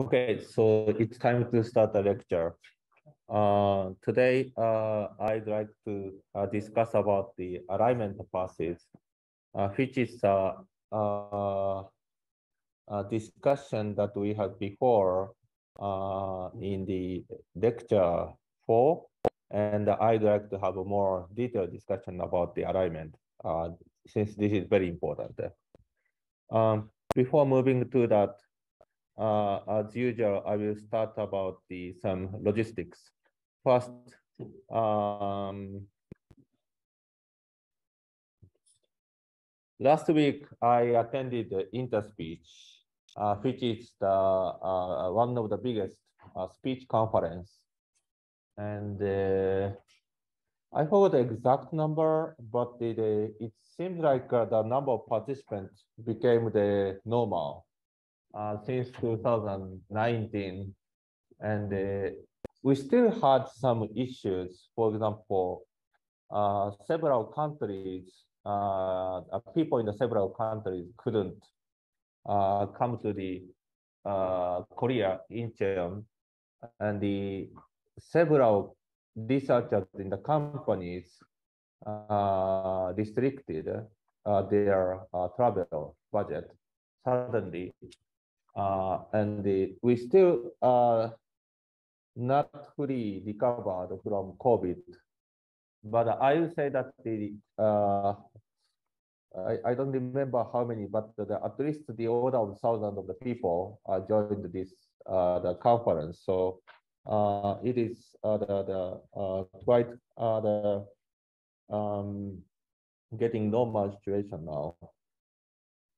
Okay, so it's time to start the lecture. Uh, today, uh, I'd like to uh, discuss about the alignment paths, uh, which is a, a, discussion that we had before uh, in the lecture four, and I'd like to have a more detailed discussion about the alignment, uh, since this is very important. Um, before moving to that, uh, as usual, I will start about the some logistics. First, um, last week I attended the interspeech, uh, which is the uh, one of the biggest uh, speech conference, and uh, I forgot the exact number, but it, it seems like uh, the number of participants became the normal uh, since 2019. And uh, we still had some issues. For example, uh, several countries, uh, uh, people in the several countries couldn't uh, come to the Korea Incheon. And the several researchers in the companies restricted their travel budget suddenly uh, and the, we still are not fully recovered from COVID. But I will say that the uh, I, I don't remember how many, but the, at least the order of thousands of the people joined this uh, the conference. So uh, it is uh, the, the uh, quite uh, the um, getting normal situation now.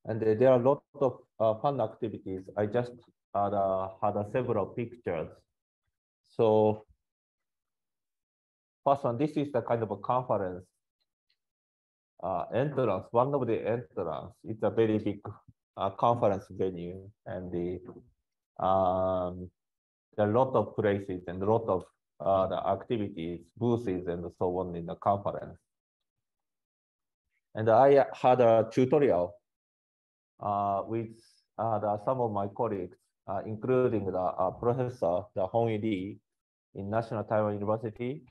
And there are a lot of uh, fun activities. I just had, uh, had uh, several pictures. So first one, this is the kind of a conference uh, entrance, one of the entrance. It's a very big uh, conference venue and the um, a lot of places and a lot of uh, the activities, booths and so on in the conference. And I had a tutorial uh, with the, some of my colleagues, uh, including the professor, the Hung-yi Lee in National Taiwan University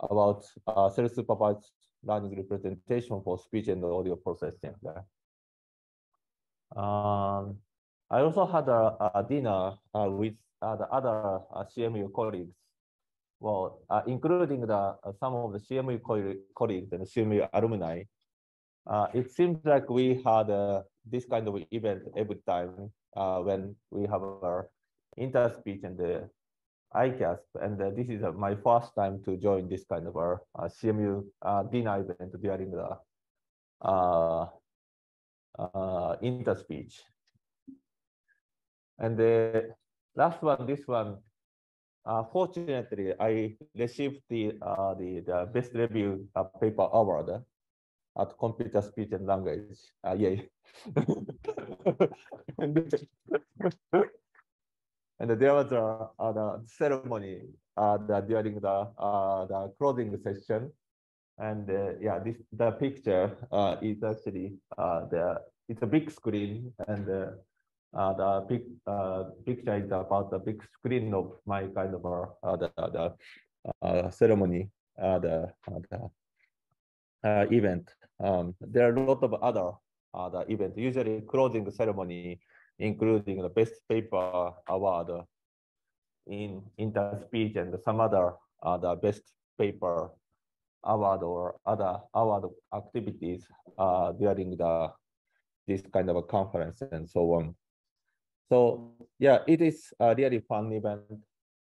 about self-supervised learning representation for speech and audio processing. Um, I also had a, a dinner uh, with uh, the other uh, CMU colleagues, well, including the some of the CMU colleagues and CMU alumni. it seems like we had this kind of event every time uh, when we have our interspeech and the ICASSP. And uh, this is uh, my first time to join this kind of our uh, CMU uh, dinner event during the uh, uh, interspeech. And the last one, this one, fortunately, I received the, the, the best review paper award at computer speech and language. Uh, yay. and, there was a, a the ceremony uh, the, during the uh, the closing session, and uh, yeah, this the picture uh, is actually uh, the it's a big screen, and uh, the big picture is about the big screen of my kind of uh, the the ceremony, the, the event. Um, there are a lot of other other events, usually closing ceremony, including the best paper award in interspeech and some other uh, best paper award or other award activities uh, during the this kind of a conference and so on. So yeah, it is a really fun event.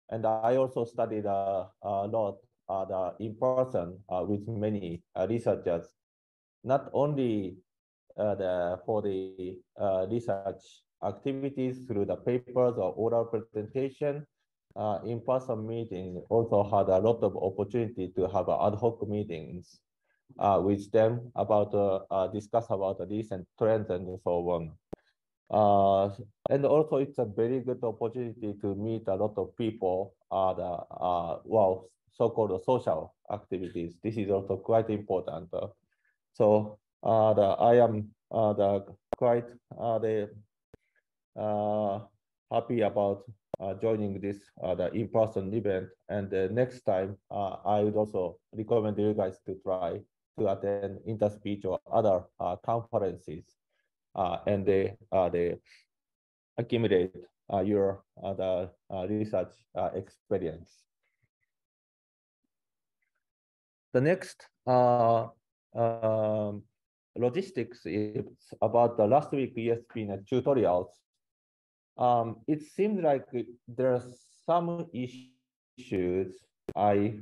And I also studied uh, a lot uh, the in person uh, with many uh, researchers, not only uh, the for the uh, research activities through the papers or oral presentation. Uh, in-person meeting also had a lot of opportunity to have ad hoc meetings with them about discuss about the recent trends and so on. Uh, and also it's a very good opportunity to meet a lot of people uh, the, uh, well, so-called social activities. This is also quite important. So uh, the, I am uh, the quite uh, the happy about uh, joining this uh, the in-person event. And uh, next time, uh, I would also recommend you guys to try to attend InterSpeech or other uh, conferences, uh, and they they accumulate your the research experience. The next um, logistics is about the last week ESPNet tutorials um, it seems like there are some issues I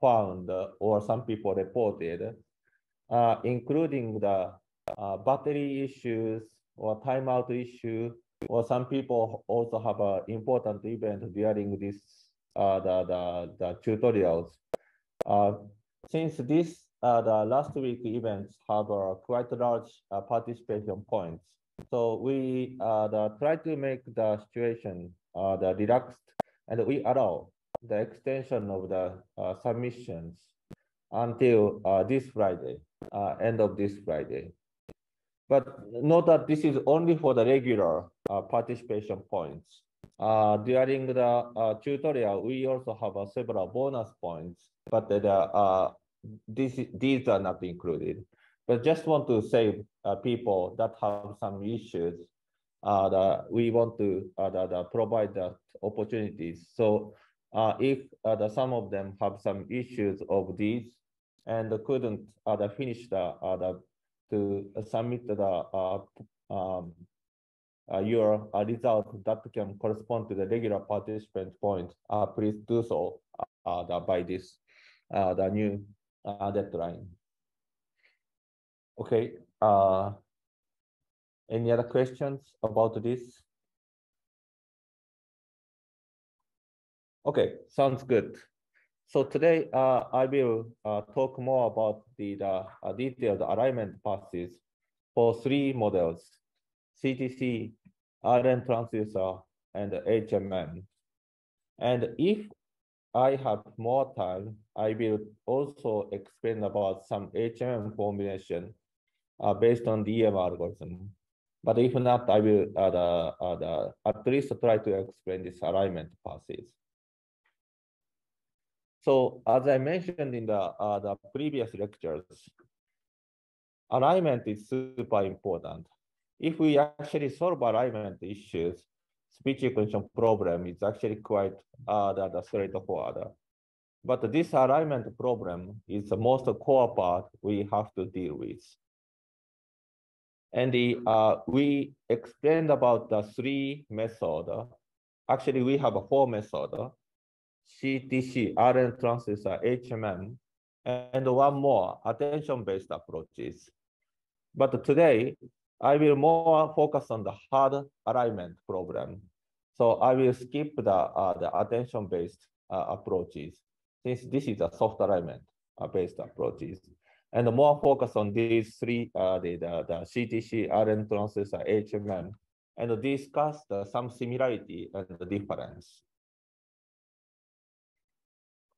found or some people reported, uh, including the uh, battery issues or timeout issue, or some people also have an important event during this uh, the, the, the tutorials. Uh, since this the last week events have quite large uh, participation points, so we uh, try to make the situation uh, the relaxed and we allow the extension of the uh, submissions until uh, this Friday, uh, end of this Friday. But note that this is only for the regular uh, participation points. Uh, during the uh, tutorial, we also have uh, several bonus points, but the, uh, this, these are not included. But just want to save uh, people that have some issues. Uh, that we want to uh, the provide that opportunities. So uh, if uh, the, some of them have some issues of these and couldn't uh, the finish the, uh, the to submit the uh, um, uh, your uh, result that can correspond to the regular participant point, uh, please do so uh, the, by this uh, the new uh, deadline. Okay. Uh, any other questions about this? Okay, sounds good. So today uh, I will uh, talk more about the, the uh, detailed alignment paths for three models, CTC, RN transducer, and HMM. And if I have more time, I will also explain about some HMM formulation uh, based on the EM algorithm. But if not, I will uh, uh, at least try to explain this alignment paths. So as I mentioned in the, uh, the previous lectures, alignment is super important. If we actually solve alignment issues, speech recognition problem is actually quite uh, the, the straightforward. But this alignment problem is the most core part we have to deal with. And uh, we explained about the three method. Actually, we have a four method, CTC, RN transducer, HMM, and one more, attention-based approaches. But today, I will more focus on the hard alignment problem. So I will skip the, uh, the attention-based uh, approaches, since this is a soft alignment-based uh, approaches and more focus on these three, uh, the, the, the CTC, RN transducer, HMM, and discuss the, some similarity and the difference.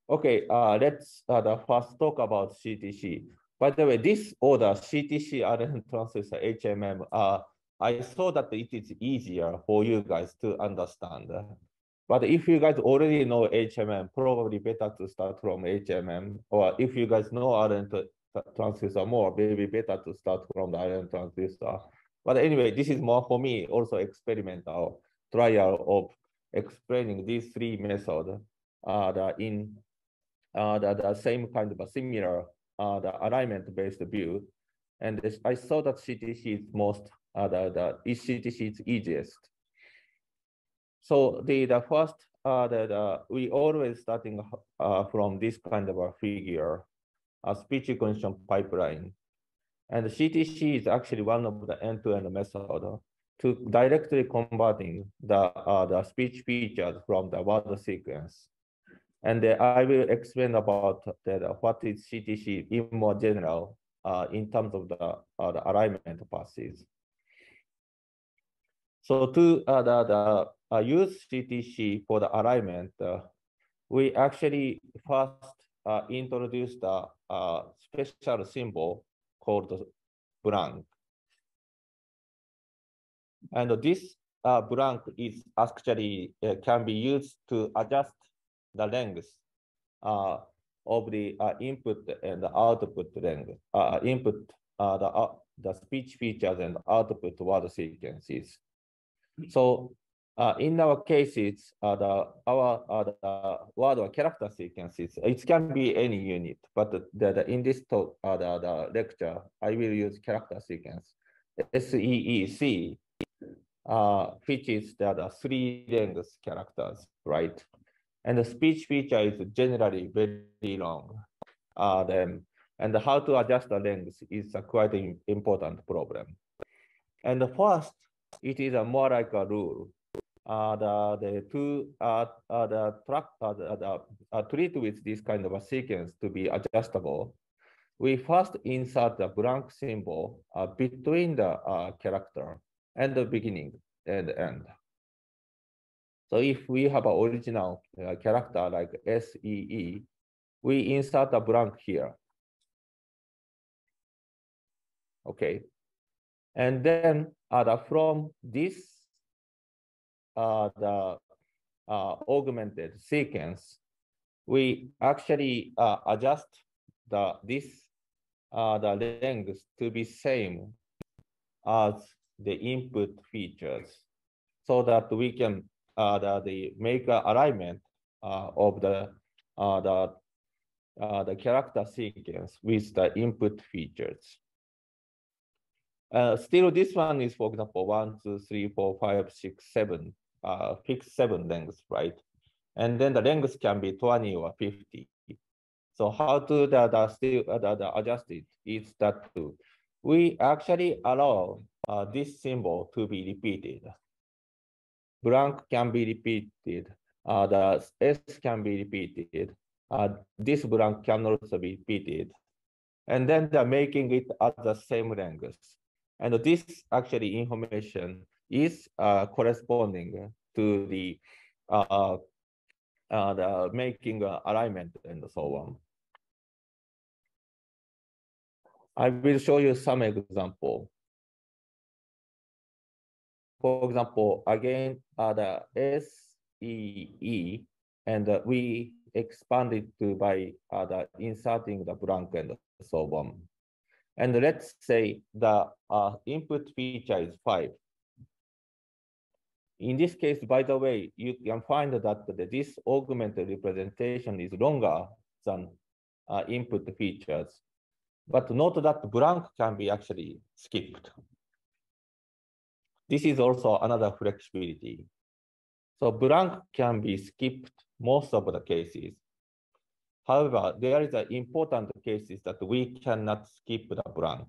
Okay, uh, let's uh, the first talk about CTC. By the way, this order, CTC, RN transducer, HMM, uh, I saw that it is easier for you guys to understand. But if you guys already know HMM, probably better to start from HMM. Or if you guys know RN transducer more, maybe better to start from the RN transducer. But anyway, this is more for me, also experimental trial of explaining these three methods uh, in uh, the, the same kind of a similar uh, the alignment-based view. And this, I saw that CTC is most, uh, the, the CTC is easiest. So the, the first, uh, the, the, we always starting uh, from this kind of a figure a speech recognition pipeline. And CTC is actually one of the end-to-end -end method to directly converting the, uh, the speech features from the word sequence. And uh, I will explain about the, what is CTC in more general uh, in terms of the, uh, the alignment paths. So to the, the uh, use CTC for the alignment, uh, we actually first uh, introduced a, a, special symbol called blank. And this blank is actually can be used to adjust the length uh, of the uh, input and the output length, uh, input uh, the uh, the speech features and output word sequences. So uh, in our cases, uh, the our uh, the word or character sequences, it can be any unit, but the, the in this talk, uh, the, the lecture, I will use character sequence, SEEC, uh, which is the, the three length characters, right? And the speech feature is generally very long. Uh, then, and how to adjust the length is a quite important problem. And the first, it is a more like a rule uh, the, the two uh, uh, the track uh, the, the uh, treat with this kind of a sequence to be adjustable, we first insert the blank symbol uh, between the uh, character and the beginning and end. So if we have an original uh, character like SEE, we insert a blank here. Okay. And then uh, from this uh, the uh, augmented sequence, we actually uh, adjust the this uh, the length to be same as the input features, so that we can the, the make alignment uh, of the uh, the uh, the character sequence with the input features. Uh, still, this one is, for example, one, two, three, four, five, six, seven uh, fixed seven lengths, right? And then the length can be 20 or 50. So how to the, the still uh, the, the adjust it is that too. we actually allow uh, this symbol to be repeated. Blank can be repeated. Uh, the S can be repeated. Uh, this blank can also be repeated. And then they're making it at the same length. And this actually information is uh, corresponding to the uh, uh, the making alignment and so on. I will show you some example. For example, again, uh, the SEE, and uh, we expanded to by uh, the inserting the blank and so on. And let's say the uh, input feature is five. In this case, by the way, you can find that this augmented representation is longer than uh, input features. But note that blank can be actually skipped. This is also another flexibility. So blank can be skipped most of the cases. However, there is an important cases that we cannot skip the blank.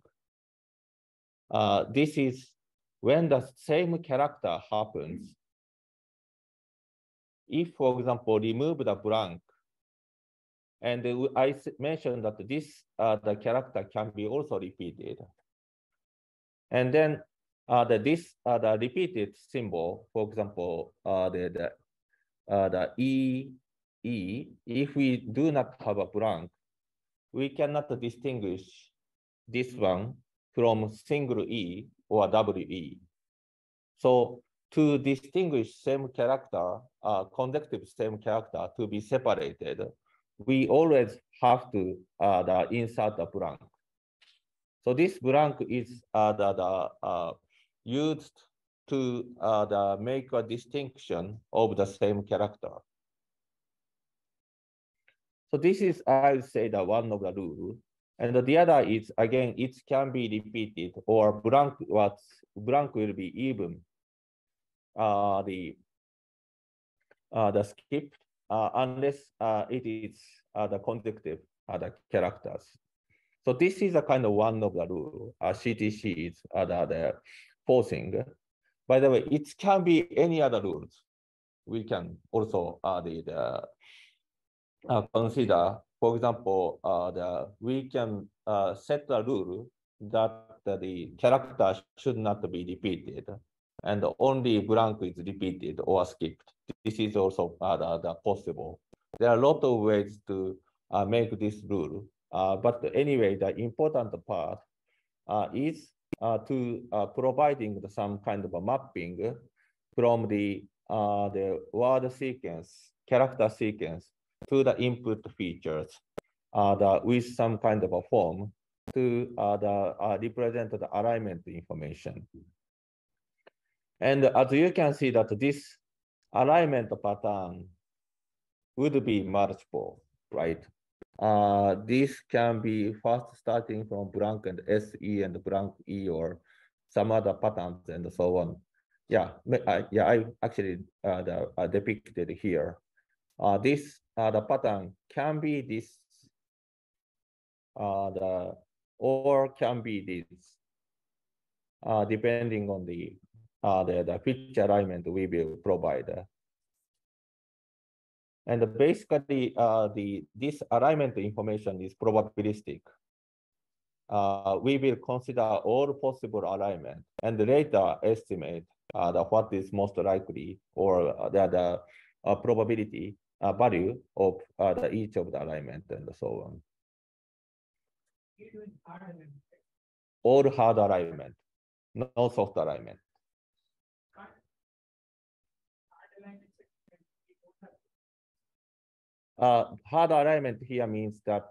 Uh, this is when the same character happens, if, for example, remove the blank, and I mentioned that this uh, the character can be also repeated. And then uh, the, this uh, the repeated symbol, for example, uh, the, the, uh, the E, E, if we do not have a blank, we cannot distinguish this one from single E or WE. So to distinguish same character, uh, conjunctive same character to be separated, we always have to uh, the insert a blank. So this blank is uh, the, the uh, used to uh, the make a distinction of the same character. So this is, I would say, the one of the rule. And the other is, again, it can be repeated or blank, what blank will be even uh, the, uh, the skip uh, unless uh, it is uh, the conjunctive uh, the characters. So this is a kind of one of the rule. Uh, CTC is uh, the, the forcing. By the way, it can be any other rules. We can also uh, the, uh, consider for example, uh, the, we can uh, set a rule that the character should not be repeated and only blank is repeated or skipped. This is also uh, the, the possible. There are a lot of ways to uh, make this rule. Uh, but anyway, the important part uh, is to uh, providing some kind of a mapping from the uh, the word sequence, character sequence to the input features uh, the, with some kind of a form to uh, the, uh, represent the alignment information. And as you can see that this alignment pattern would be multiple, right? Uh, this can be first starting from blank and SE and blank E or some other patterns and so on. Yeah, I, yeah, I actually uh, the, uh, depicted here. Uh, this uh, the pattern can be this uh, the or can be this uh, depending on the uh, the, the feature alignment we will provide. And basically, uh, the this alignment information is probabilistic. Uh, we will consider all possible alignment and later estimate uh, the, what is most likely or the, the uh, probability uh, value of uh, the, each of the alignment and so on. All hard alignment, no soft alignment. Uh, hard alignment here means that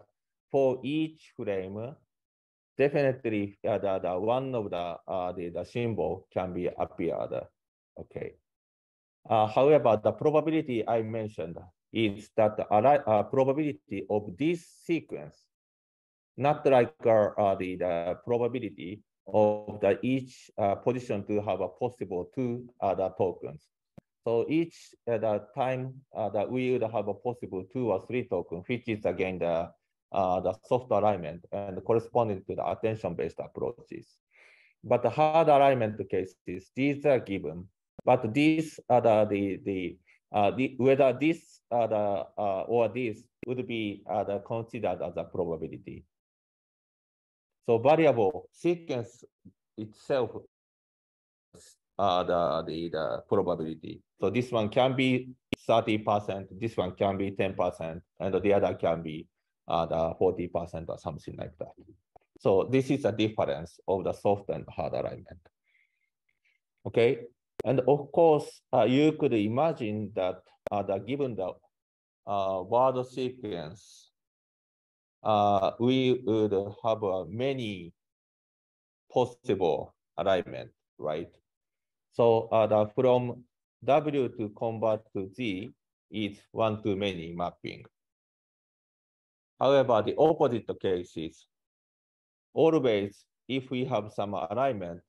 for each frame, definitely uh, the, the one of the, uh, the, the symbol can be appeared. Okay. Uh, however, the probability I mentioned is that the uh, probability of this sequence, not like uh, uh, the, the probability of the each uh, position to have a possible two other tokens. So each uh, the time uh, that we would have a possible two or three tokens, which is again the uh, the soft alignment and corresponding to the attention-based approaches. But the hard alignment cases, these are given, but these are the the the, uh, the whether this uh, the uh, or this would be uh, the considered as a probability. So variable sequence itself uh, the, the, the probability. So this one can be 30%, this one can be 10%, and the other can be uh, the 40% or something like that. So this is a difference of the soft and hard alignment. Okay, and of course, uh, you could imagine that uh, the, given the uh, word sequence, uh, we would have uh, many possible alignment, right? So uh, the from W to convert to Z is one to many mapping. However, the opposite case is always if we have some alignment,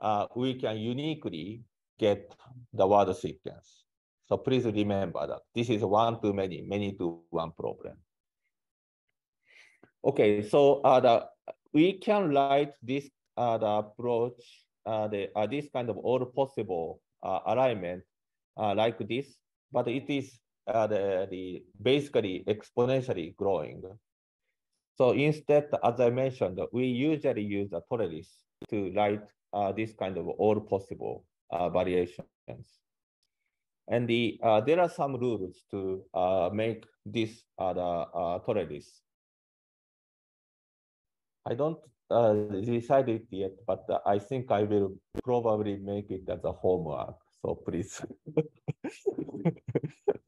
uh, we can uniquely get the word sequence. So please remember that this is one to many, many to one problem. Okay, so uh, the, we can write this uh, the approach uh, the, uh, this kind of all possible alignment like this, but it is the, the basically exponentially growing. So instead, as I mentioned, we usually use a trellis to write uh, this kind of all possible uh, variations. And the, uh, there are some rules to make this the trellis. I don't uh, decided yet, but uh, I think I will probably make it as a homework. So please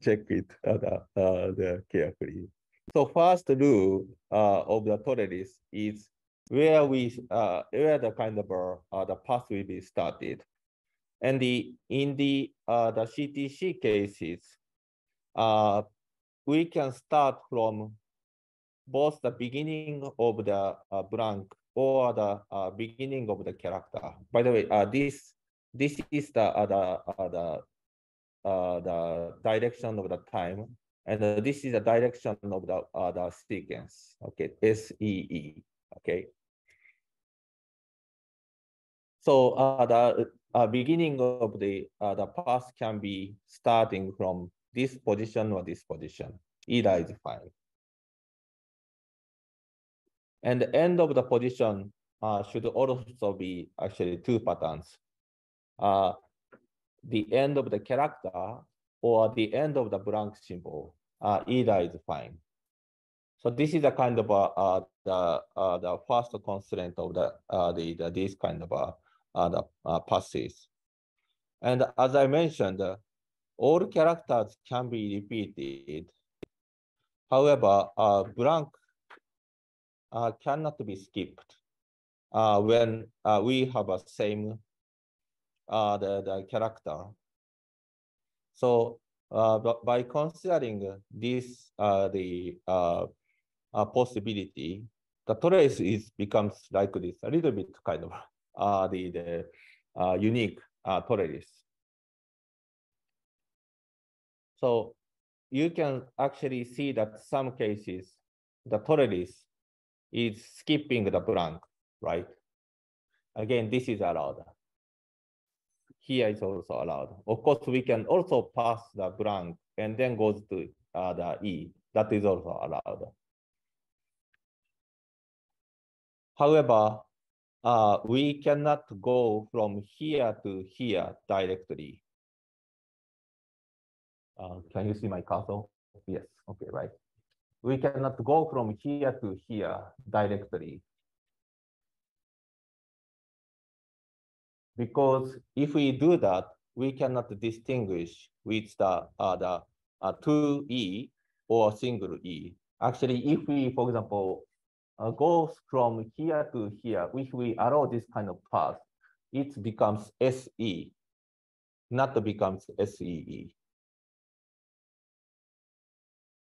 check it uh, uh, carefully. So first rule uh, of the trellis is where we uh, where the kind of uh, the path will be started, and the in the uh, the CTC cases, uh, we can start from both the beginning of the uh, blank or the uh, beginning of the character. By the way, uh, this this is the uh, the uh, the uh, the direction of the time, and uh, this is the direction of the the sequence. Okay, S E E. Okay. So the beginning of the the path can be starting from this position or this position. Either is fine. And the end of the position uh, should also be actually two patterns. Uh, the end of the character or the end of the blank symbol, uh, either is fine. So this is a kind of a, uh, the uh, the first constraint of the uh, the, the this kind of uh, uh, the uh, paths. And as I mentioned, uh, all characters can be repeated. However, uh, blank uh, cannot be skipped uh, when uh, we have a same uh, the, the character. So uh, by considering this uh, the uh, uh, possibility, the trellis becomes like this, a little bit kind of uh, the, the uh, unique uh, trace. So you can actually see that some cases, the trace is skipping the blank, right? Again, this is allowed. Here is also allowed. Of course, we can also pass the blank and then goes to uh, the E. That is also allowed. However, uh, we cannot go from here to here directly. Uh, can you see my cursor? Yes, okay, right. We cannot go from here to here directly. Because if we do that, we cannot distinguish with the, uh, the uh, 2E or single E. Actually, if we, for example, uh, goes from here to here, if we allow this kind of path, it becomes SE, not becomes SEE.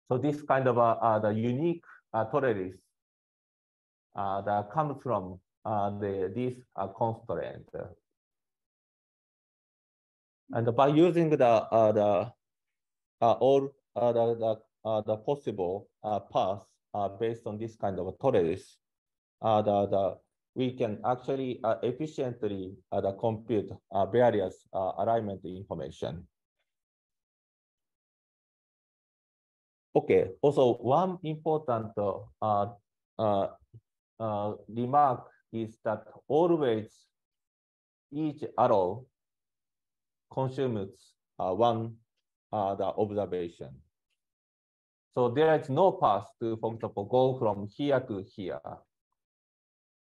So this kind of uh, uh, the unique uh, trellis uh, that comes from uh, the this uh, constraint. And by using the uh, the uh, all the the, the possible paths based on this kind of trellis, the the we can actually efficiently compute various alignment information. Okay, also one important uh, uh, uh, remark is that always each arrow consumes uh, one uh, the observation. So there is no path to, for example, go from here to here.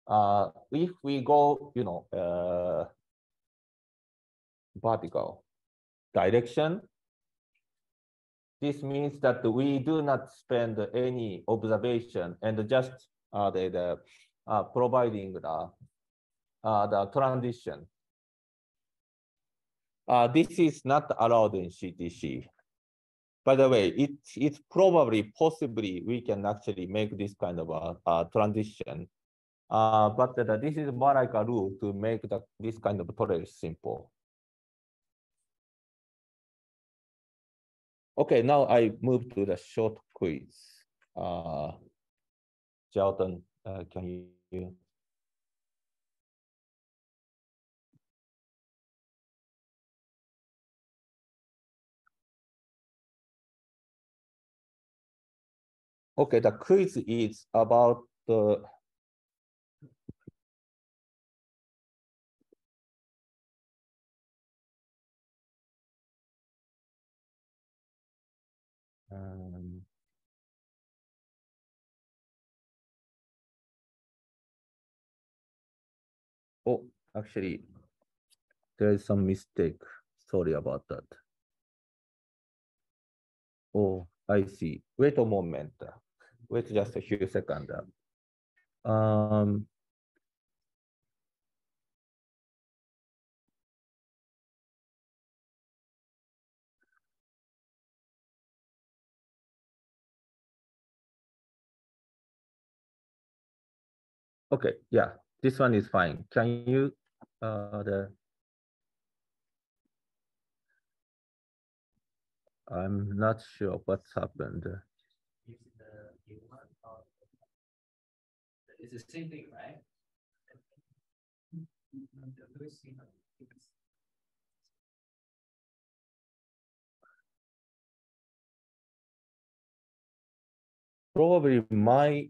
Uh, if we go, you know, vertical direction, this means that we do not spend any observation and just uh, the, the uh, providing the, uh, the transition. Uh, this is not allowed in CTC. By the way, it, it's probably possibly we can actually make this kind of a, a transition. Uh, but uh, this is more like a rule to make the, this kind of trellis simple. Okay, now I move to the short quiz. Uh, Jalton, uh, can you? Okay, the quiz is about the Um, oh, actually, there is some mistake. Sorry about that. Oh, I see. Wait a moment. Wait just a few seconds. Um, Okay, yeah, this one is fine. Can you, uh, the, I'm not sure what's happened. It's the same thing, right? Probably my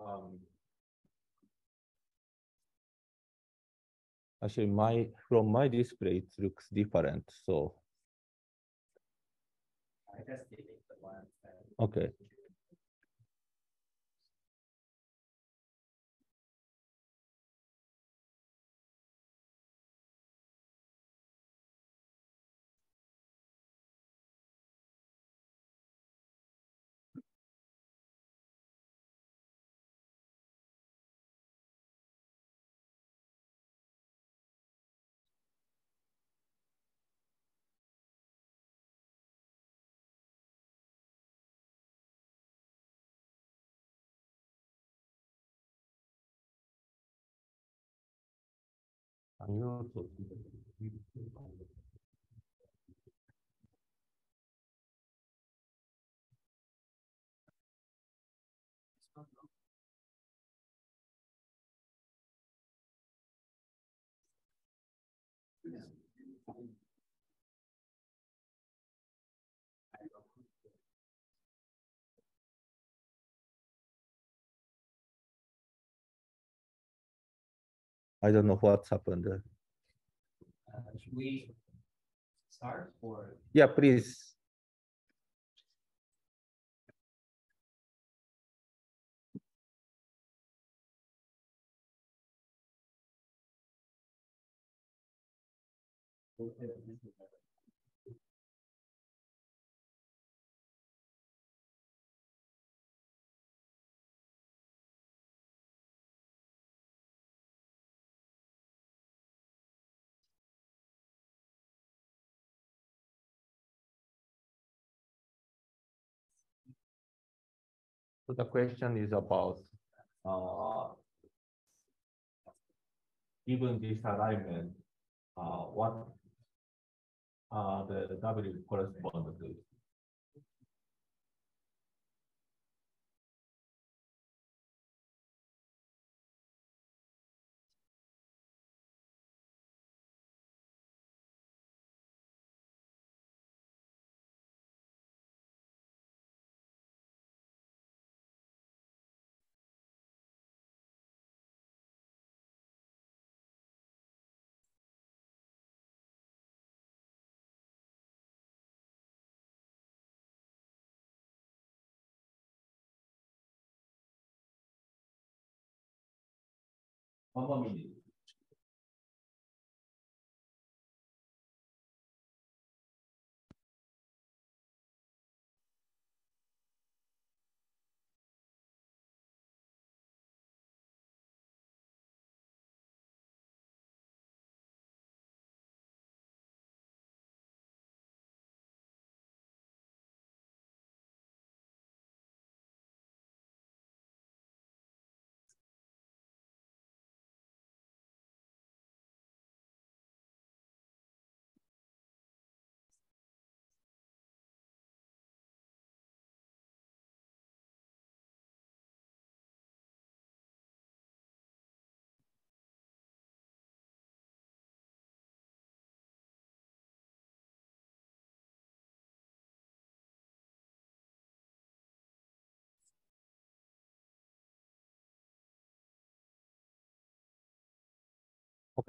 um, actually my from my display it looks different. So I just delete the one. okay. 你要走一你的 I don't know what's happened. Uh, should we start or? Yeah, please. So the question is about, uh, given this alignment, uh, what uh, the W correspond to? One more minute.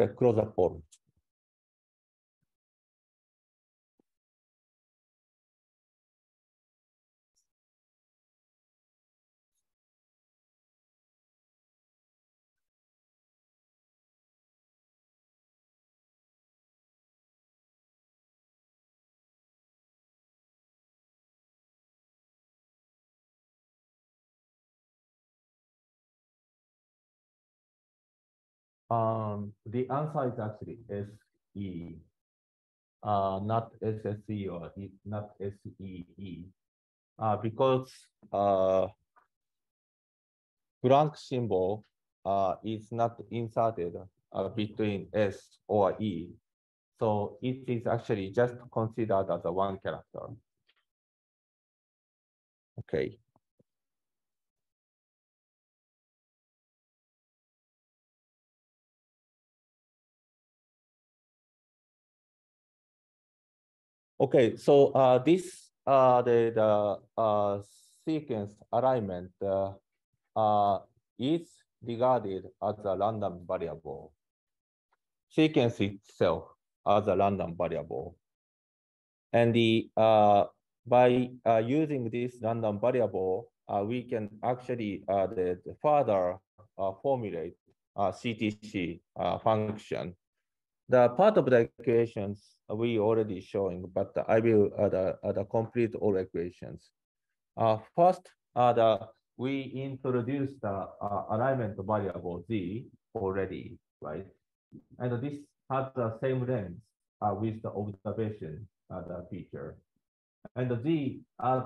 Okay, close Um, the answer is actually SE, uh, not SSE or not SEE. Uh, because, uh, blank symbol, uh, is not inserted, uh, between S or E. So it is actually just considered as a one character. Okay. Okay, so uh, this uh, the the uh, sequence alignment uh, uh, is regarded as a random variable. Sequence itself as a random variable. And the uh, by uh, using this random variable, we can actually the, the further formulate uh, CTC function. The part of the equations we already showing, but I will uh, the, uh, the complete all equations. Uh, first, uh, the, we introduced the uh, alignment variable z already, right? And this has the same length uh, with the observation uh, the feature. And the z has,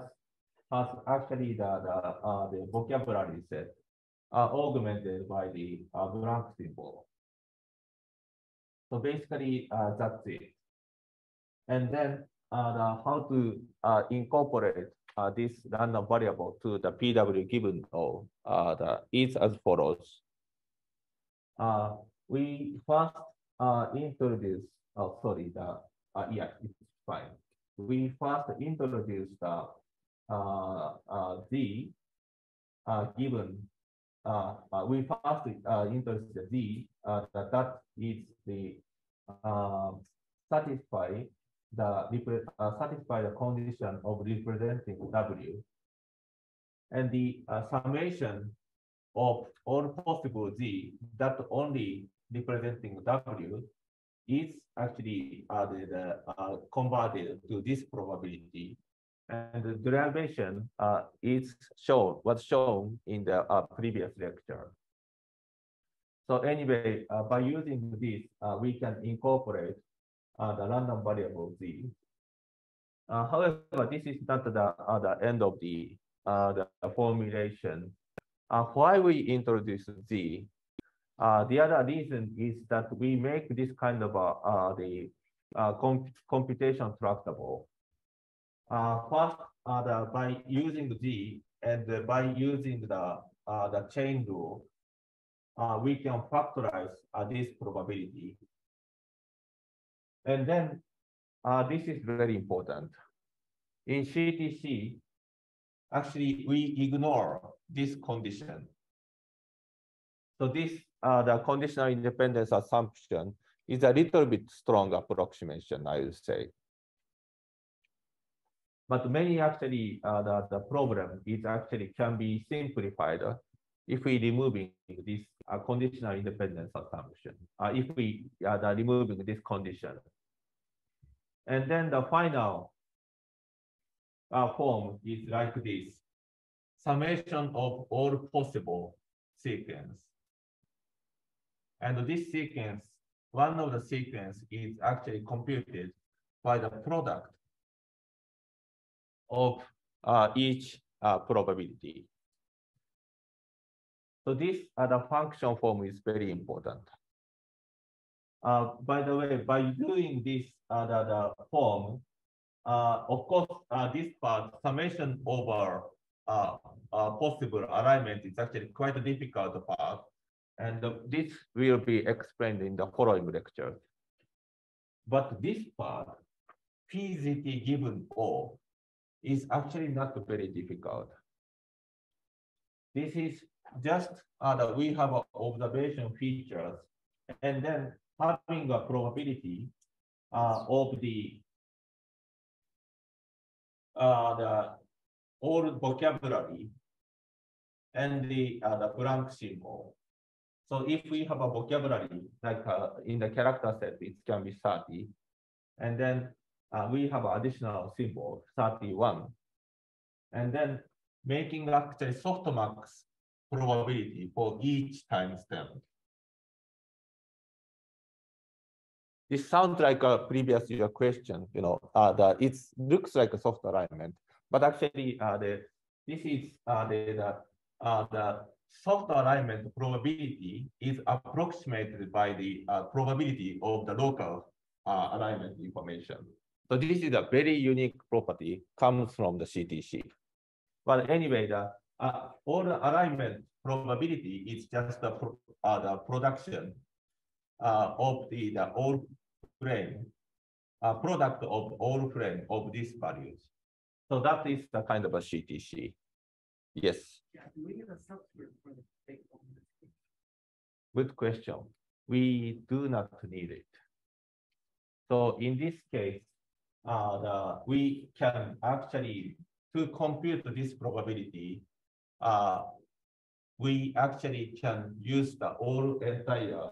has actually the, the, uh, the vocabulary set uh, augmented by the uh, blank symbol. So basically, uh, that's it. And then uh, the, how to uh, incorporate this random variable to the PW given O the, is as follows. We first introduce, oh, sorry, the, yeah, it's fine. We first introduce the uh, uh, Z uh, given, uh, uh, we first uh, introduce the Z that, that is the uh, satisfy the uh, satisfy the condition of representing W. And the uh, summation of all possible Z that only representing W is actually uh, the, uh, converted to this probability. And the derivation uh, is shown, was shown in the uh, previous lecture. So anyway, uh, by using this, uh, we can incorporate uh, the random variable z. Uh, however, this is not the, uh, the end of the, uh, the formulation. Why we introduce z? The other reason is that we make this kind of the comp computation tractable. First, the, by using z and by using the the chain rule, uh, we can factorize uh, this probability. And then uh, this is very important. In CTC, actually, we ignore this condition. So this, uh, the conditional independence assumption is a little bit strong approximation, I would say. But many actually, uh, the, the problem is actually can be simplified if we removing this uh, conditional independence assumption, uh, if we are uh, removing this condition. And then the final uh, form is like this, summation of all possible sequence. And this sequence, one of the sequence is actually computed by the product of uh, each uh, probability. So this uh, the function form is very important. Uh, by the way, by doing this uh, the, the form, uh, of course, uh, this part summation over uh, uh, possible alignment is actually quite a difficult part, and uh, this will be explained in the following lecture. But this part, PZT given O, is actually not very difficult. This is just uh, that we have observation features and then having a probability uh, of the uh, the old vocabulary and the uh, the blank symbol. So if we have a vocabulary like uh, in the character set, it can be 30, and then uh, we have additional symbol 31, and then making actually softmax probability for each timestamp. This sounds like a previous year question, you know, uh, that it looks like a soft alignment, but actually uh, the, this is uh, the, the, uh, the soft alignment probability is approximated by the uh, probability of the local uh, alignment information. So this is a very unique property comes from the CTC. But anyway, the uh, all the alignment probability is just the, pro, uh, the production uh, of the, the all frame, uh, product of all frame of these values. So that is the kind of a CTC. Yes, Yeah, we get a for the big good question. We do not need it. So in this case, uh, the, we can actually, to compute this probability, uh, we actually can use the all entire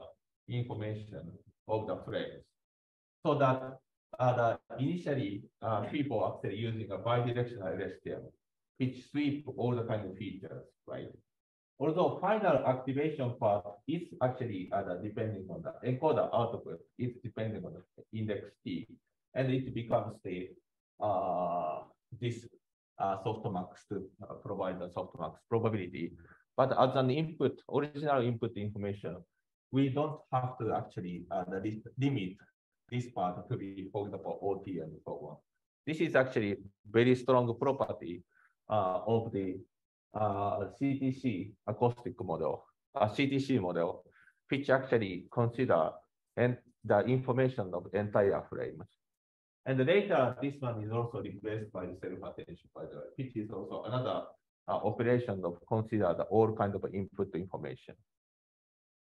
information of the frames. So that, uh, the initially, uh, people actually using a bidirectional LSTM, which sweep all the kind of features, right? Although final activation part is actually uh, depending on the encoder output, it's depending on the index T, and it becomes the uh, this uh, softmax to uh, provide the softmax probability. But as an input, original input information, we don't have to actually uh, limit this part to be, for example, OT and so on. This is actually very strong property uh, of the uh, CTC acoustic model, a CTC model, which actually consider and the information of entire frames. And later, this one is also replaced by the self-attention, by the way, which is also another uh, operation of consider the all kind of input information.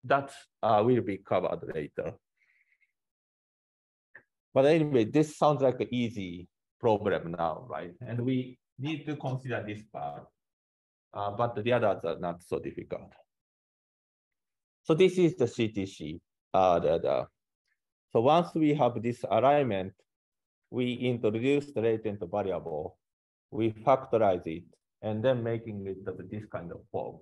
That uh, will be covered later. But anyway, this sounds like an easy problem now, right? And we need to consider this part uh, but the others are not so difficult. So this is the CTC. Uh, the, the, so once we have this alignment, we introduce the latent variable, we factorize it, and then making it of this kind of form.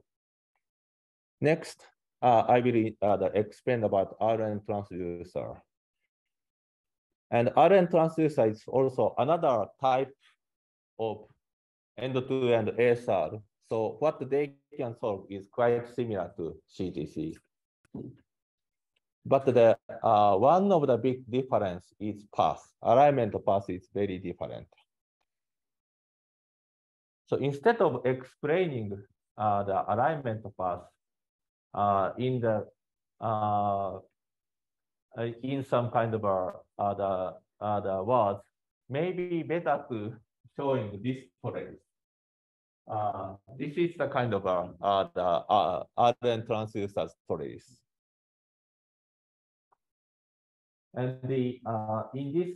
Next, uh, I will uh, explain about RN transducer. And RN transducer is also another type of end-to-end ASR so what they can solve is quite similar to CTC. But the uh, one of the big difference is path. Alignment path is very different. So instead of explaining uh, the alignment path uh, in the uh, in some kind of a, uh, the uh, the words, maybe better to showing this phrase. Uh, this is the kind of uh, uh, the uh, RN stories. And the uh, in this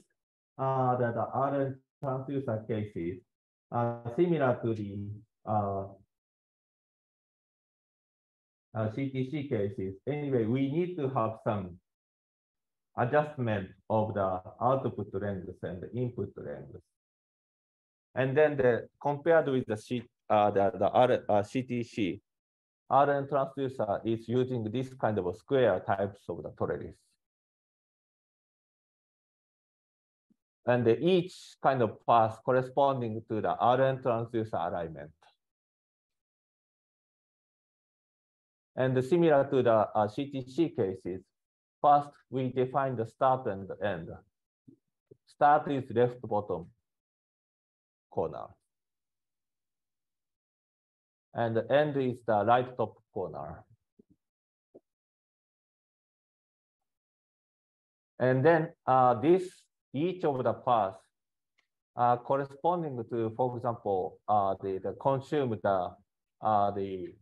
uh, the, the RN transducer cases, uh, similar to the uh, uh, CTC cases. Anyway, we need to have some adjustment of the output length and the input length. And then the compared with the C, uh, the, the R, uh, CTC, RN transducer is using this kind of square types of the trellis. And each kind of path corresponding to the RN transducer alignment. And similar to the uh, CTC cases, first we define the start and the end. Start is left bottom corner. And the end is the right top corner. And then uh, this, each of the paths uh, corresponding to, for example, uh, the, the consume the, uh, the,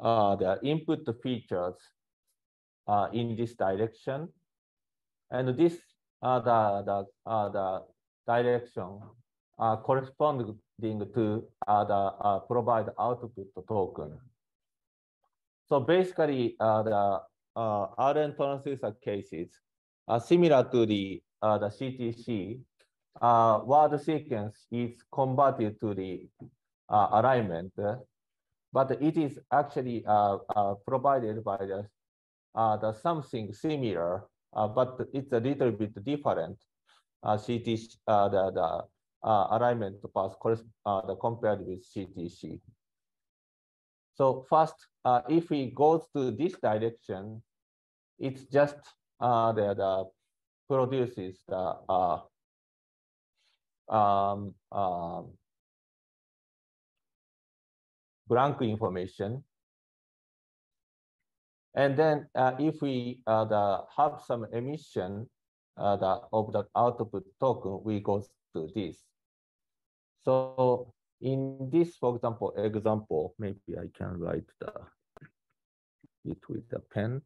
uh, the input features uh, in this direction. And this, uh, the, the, uh, the direction uh, corresponding to uh, the uh, provide output token. So basically, uh, the uh, RN transducer cases similar to the uh, the CTC. Uh, word sequence is converted to the uh, alignment, but it is actually provided by the the something similar, but it's a little bit different. Uh, CTC, uh, the the uh, alignment path uh, the compared with CTC. So first, if we go to this direction, it's just uh, the, the produces the uh, um, um, blank information. And then uh, if we uh, the, have some emission uh, the, of the output token, we go to this. So in this, for example, example, maybe I can write the it with a pen.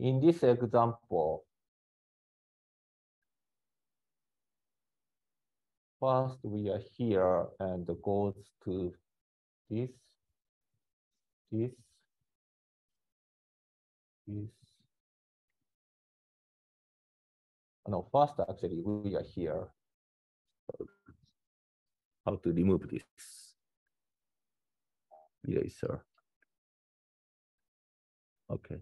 In this example, first we are here and goes to this, this, this. No, first actually we are here how to remove this eraser. Okay.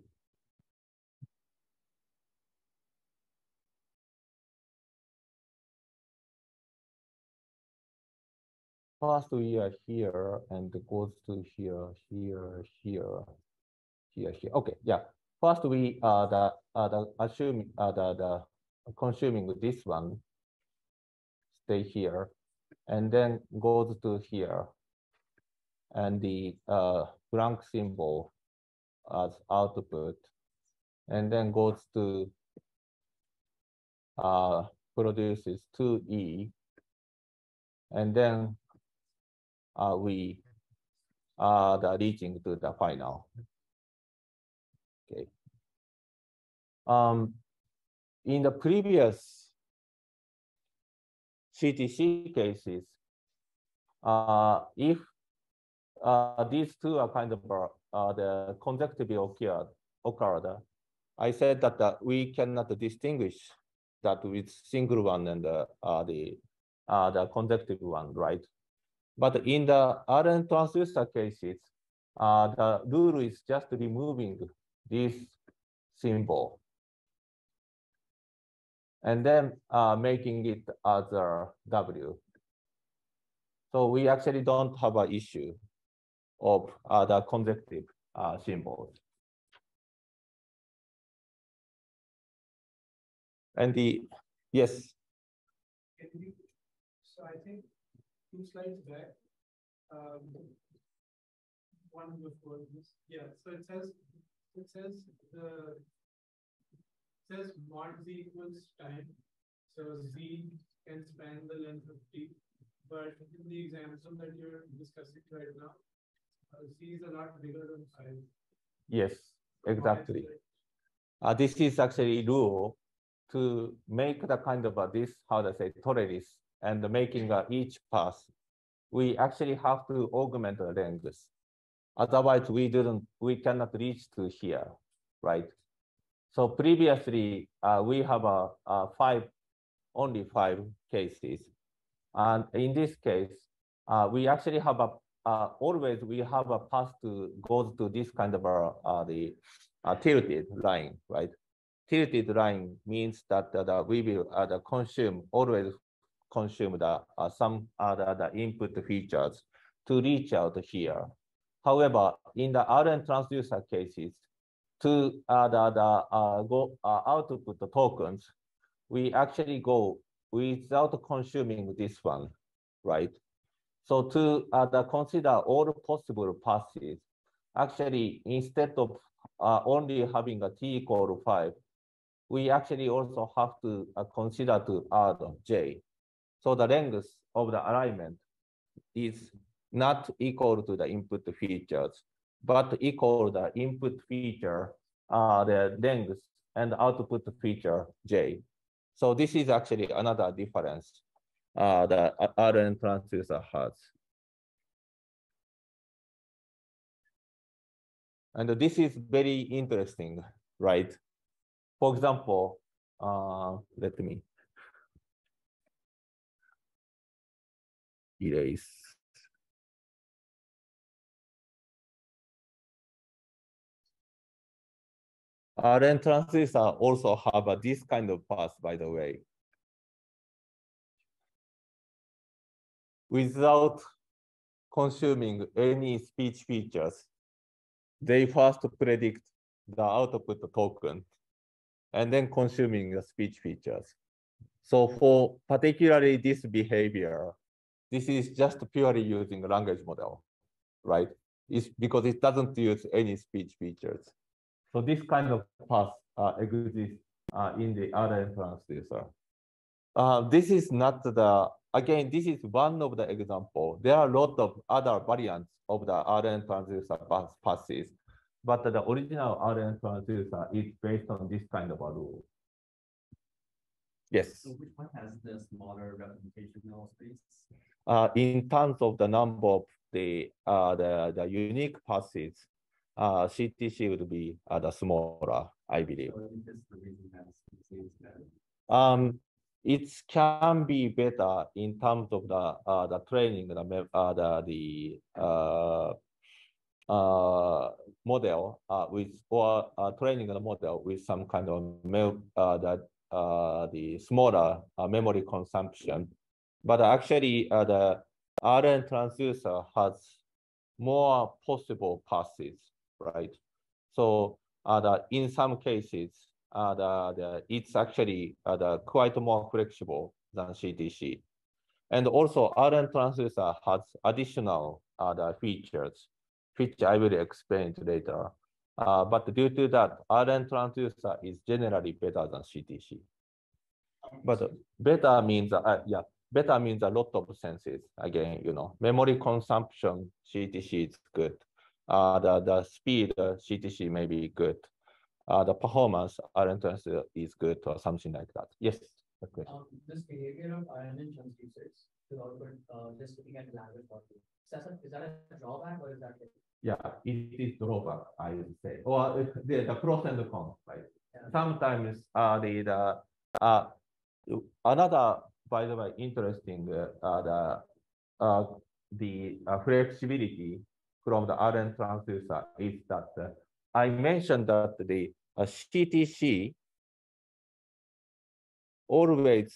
First we are here and goes to here, here, here, here, here. Okay, yeah. First we uh the uh the assuming uh the the consuming this one stay here and then goes to here and the uh, blank symbol as output and then goes to uh, produces 2e and then uh, we are the reaching to the final. Okay. Um, in the previous CTC cases, uh, if uh, these two are kind of uh, the consecutively occurred, occurred, I said that uh, we cannot distinguish that with single one and uh, the uh, the consecutive one, right? But in the RN transducer cases, uh, the rule is just removing this symbol and then uh, making it as a W. So we actually don't have an issue of uh, the consecutive uh, symbols. And the, yes. So I think two slides back, um, one before this, yeah, so it says, it says the says mod z equals time. So z can span the length of t. But in the example that you're discussing right now, uh, z is a lot bigger than 5. Yes, exactly. Uh, this is actually rule to make the kind of uh, this, how to say, tolerance and making each pass, we actually have to augment the length. Otherwise, we didn't, we cannot reach to here, right? So previously, uh, we have a, a, five, only five cases. And in this case, uh, we actually have a, uh, always we have a path to goes to this kind of a, uh, the tilted line, right? Tilted line means that uh, we will uh, consume, always consume the uh, some other the input features to reach out here. However, in the RN transducer cases, to uh, the, the uh, go uh, output the tokens, we actually go without consuming this one, right? So to uh, consider all possible paths, actually instead of uh, only having a t equal five, we actually also have to uh, consider to add j. So the length of the alignment is not equal to the input features but equal the input feature, uh, the length, and output feature j. So this is actually another difference uh, the RN transducer has. And this is very interesting, right? For example, uh, let me Ah, erase RN also have a, this kind of path, by the way. Without consuming any speech features, they first predict the output token and then consuming the speech features. So for particularly this behavior, this is just purely using language model, right? It's because it doesn't use any speech features. So this kind of path uh, exists uh, in the other transducer. Uh, this is not the again, this is one of the example. There are a lot of other variants of the RN transducer paths, but the original RN transducer is based on this kind of a rule. Yes. So which one has the smaller representational space? Uh, in terms of the number of the uh, the the unique paths, uh, CTC would be uh, the smaller, I believe. So is this the reason that CTC is better? Um, it can be better in terms of the uh, the training, the uh, the the uh, uh, model uh, with or uh, training the model with some kind of uh, the uh, the smaller uh, memory consumption. But actually, uh, the RN transducer has more possible paths, right? So uh, the, in some cases, uh, the, the, it's actually uh, the quite more flexible than CTC. And also RN transducer has additional uh, features, which I will explain later. Uh, but due to that, RN transducer is generally better than CTC. But better means, uh, yeah, better means a lot of senses. Again, you know, memory consumption, CTC is good. Uh, the, the speed, uh, CTC may be good. Uh, the performance, RN transducer is good or something like that. Yes, Okay. Um, this behavior of RNN transducers, without uh, just looking at language model, is that, a- is that a drawback or is that? a- Yeah, it is drawback, I would say, or the, the pros and the cons, right? Yeah. Sometimes, uh, the, the, uh, another, by the way, interesting, uh, the, uh, the uh, flexibility from the RN transducer is that uh, I mentioned that the CTC always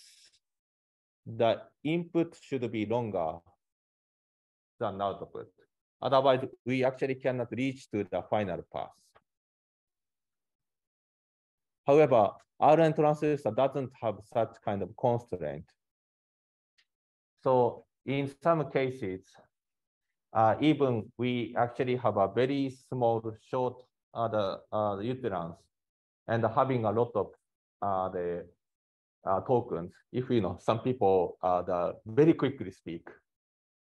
the input should be longer than output. Otherwise, we actually cannot reach to the final pass. However, RN transducer doesn't have such kind of constraint. So in some cases, uh, even we actually have a very small, short uh, the, uh, utterance and having a lot of uh, the uh, tokens. If you know, some people uh, the very quickly speak,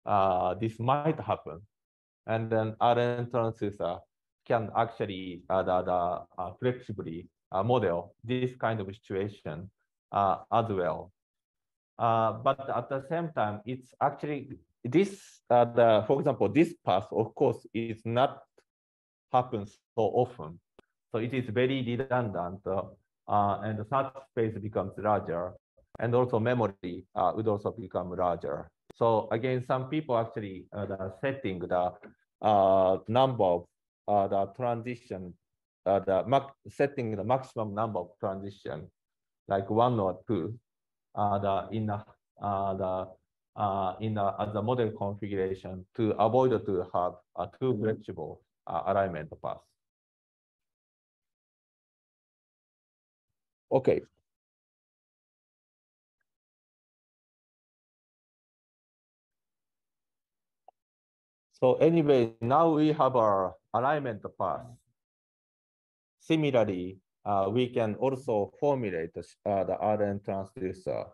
uh, this might happen. And then RN transducer can actually uh, the, the, uh, flexibly uh, model this kind of situation uh, as well. Uh, but at the same time, it's actually this, uh, the, for example, this path, of course, is not happens so often. So it is very redundant uh, uh, and the search space becomes larger and also memory uh, would also become larger. So again, some people actually setting the number of the transition, the setting the maximum number of transition, like one or two, the in the uh, the uh, in the ASR model configuration to avoid to have a too flexible uh, alignment path. Okay. So anyway, now we have our alignment path. Similarly, uh, we can also formulate the, uh, the RN transducer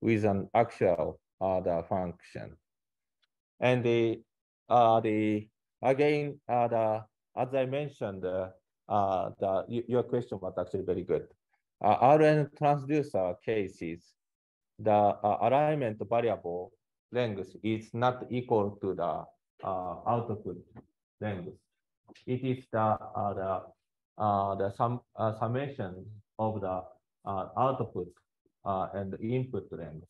with an actual uh, the function. And the, uh, the, again, uh, the, as I mentioned, uh, uh, the, your question was actually very good. Uh, RN transducer cases, the uh, alignment variable length is not equal to the uh, output length. It is the, uh, the, the sum, uh, summation of the uh, output uh, and the input length.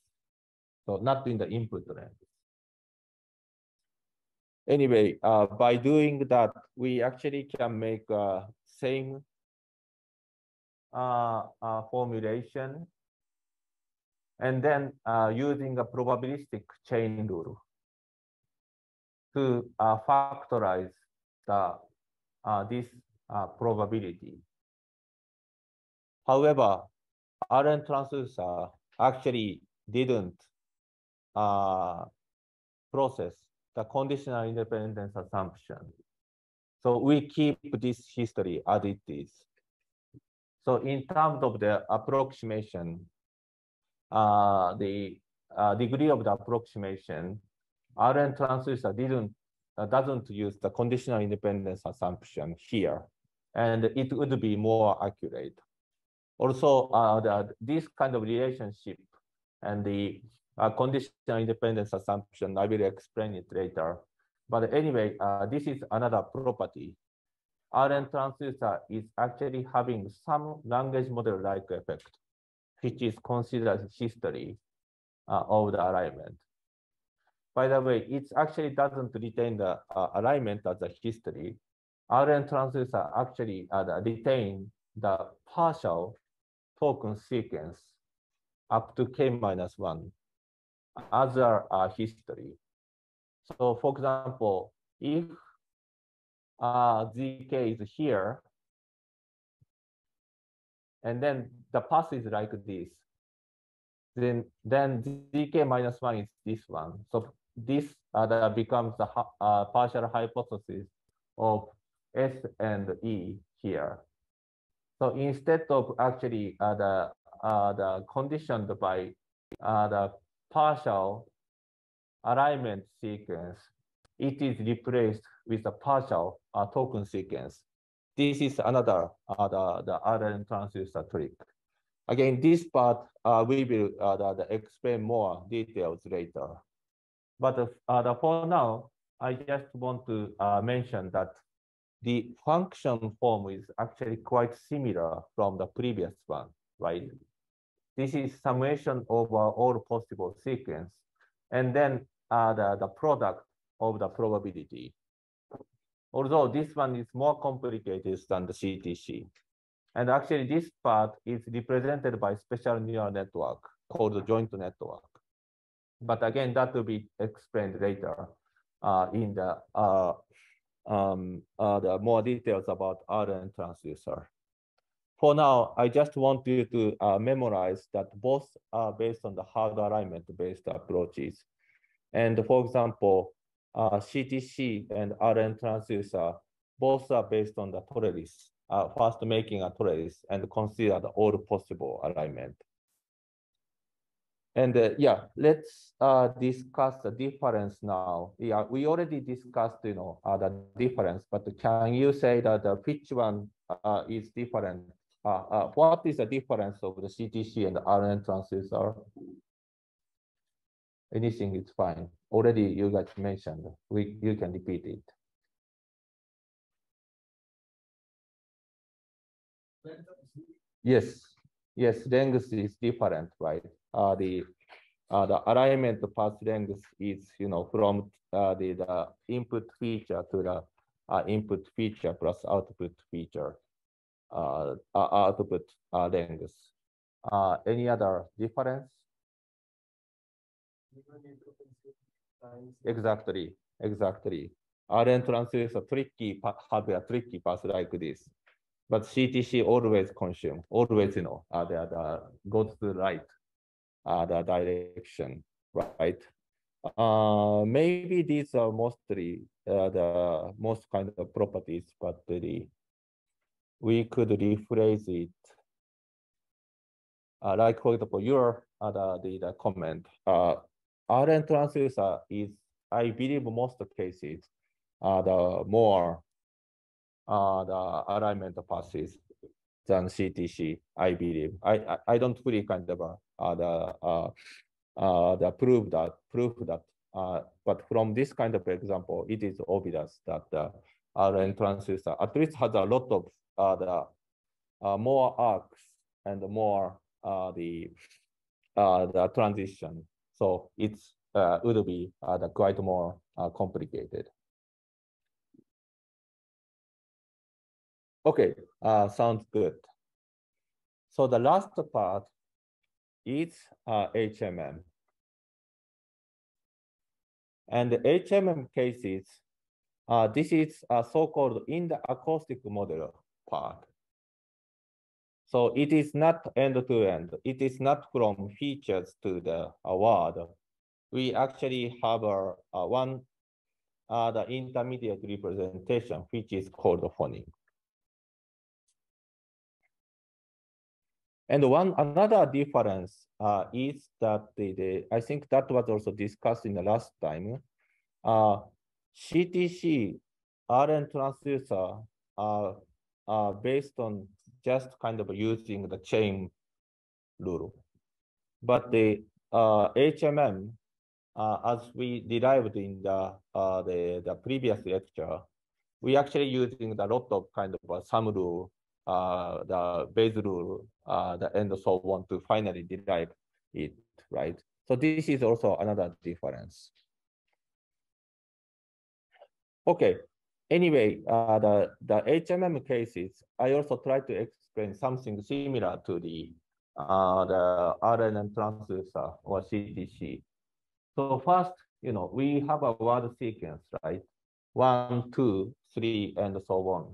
So not in the input length. Anyway, uh, by doing that, we actually can make uh, same uh, uh, formulation and then uh, using a probabilistic chain rule to uh, factorize the uh, this uh, probability. However, RN transducer actually didn't uh, process the conditional independence assumption. So we keep this history as it is. So in terms of the approximation, uh, the uh, degree of the approximation, RN transducer didn't uh, doesn't use the conditional independence assumption here, and it would be more accurate. Also, uh, the, this kind of relationship and the uh, conditional independence assumption, I will explain it later. But anyway, uh, this is another property. RN transducer is actually having some language model-like effect, which is considered history uh, of the alignment. By the way, it actually doesn't retain the uh, alignment as a history. RN transducer actually uh, retain the partial token sequence up to k minus one as a uh, history. So for example, if uh, zk is here, and then the path is like this, then then zk minus one is this one. So this uh, becomes the uh, partial hypothesis of S and E here. So instead of actually uh, the uh, the conditioned by uh, the partial alignment sequence, it is replaced with a partial uh, token sequence. This is another uh, the, the transducer trick. Again, this part uh, we will uh, the, the explain more details later. But uh, for now, I just want to uh, mention that the function form is actually quite similar from the previous one, right? This is summation over all possible sequence, and then uh, the, the product of the probability. Although this one is more complicated than the CTC. And actually this part is represented by special neural network called the joint network. But again, that will be explained later uh, in the, uh, um, uh, the more details about RN transducer. For now, I just want you to uh, memorize that both are based on the hard alignment based approaches. And for example, uh, CTC and RN transducer both are based on the trellis, uh, first making a trellis and consider the all possible alignment. And uh, yeah, let's uh, discuss the difference now. Yeah, we already discussed, you know, uh, the difference, but can you say that uh, which one uh, is different? Uh, uh, what is the difference of the CTC and the RN transducer? Anything is fine. Already you guys mentioned, we, you can repeat it. Yes, yes, length is different, right? Uh, the uh, the alignment path length is, you know, from uh, the, the input feature to the uh, input feature plus output feature, uh, uh output uh, length. Uh, any other difference? Exactly, exactly. RN transducer tricky, have a tricky path like this. But CTC always consume, always, you know, uh, the, the goes to the right, uh, the direction, right? Uh, maybe these are mostly uh, the most kind of properties, but the, we could rephrase it. Uh, like for example, your uh, the, the, comment, uh, RN transducer is, I believe most cases, uh, the more uh, the alignment paths than CTC, I believe. I, I, I don't really kind of uh, the uh, uh, the prove that proof that uh, but from this kind of example, it is obvious that the RN transducer at least has a lot of uh, the uh, more arcs and more uh, the uh, the transition. So it's uh, would be uh, quite more uh, complicated. Okay, uh, sounds good. So the last part is uh, HMM. And the HMM cases, uh, this is a so-called in the acoustic model part. So it is not end-to-end. -end. It is not from features to the award. We actually have a, a one, uh, the intermediate representation, which is called phonemes. And one another difference uh, is that the, the, I think that was also discussed in the last time. Uh, CTC RN transducer are, are based on just kind of using the chain rule. But the uh, HMM, uh, as we derived in the, uh, the, the previous lecture, we actually using the lot of kind of a sum rule, uh, the Bayes rule, uh, the and so on to finally derive it, right? So this is also another difference. Okay, anyway, uh, the, the HMM cases, I also try to explain something similar to the, uh, the RNN transducer or CTC. So first, you know, we have a word sequence, right? One, two, three, and so on.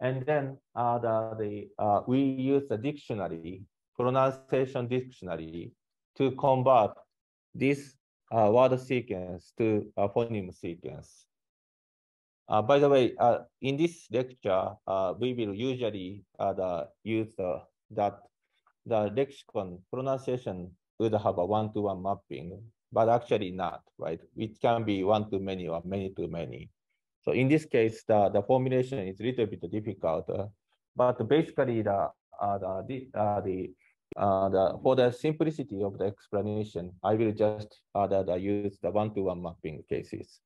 And then uh, the, the, uh, we use the dictionary, pronunciation dictionary, to convert this uh, word sequence to a phoneme sequence. Uh, by the way, uh, in this lecture, uh, we will usually uh, the, use uh, that the lexicon pronunciation would have a one-to-one -one mapping, but actually not, right? It can be one to many or many to many. So in this case, the, the formulation is a little bit difficult, uh, but basically the, uh, the, the, uh, the, for the simplicity of the explanation, I will just the, the use the one-to-one -one mapping cases.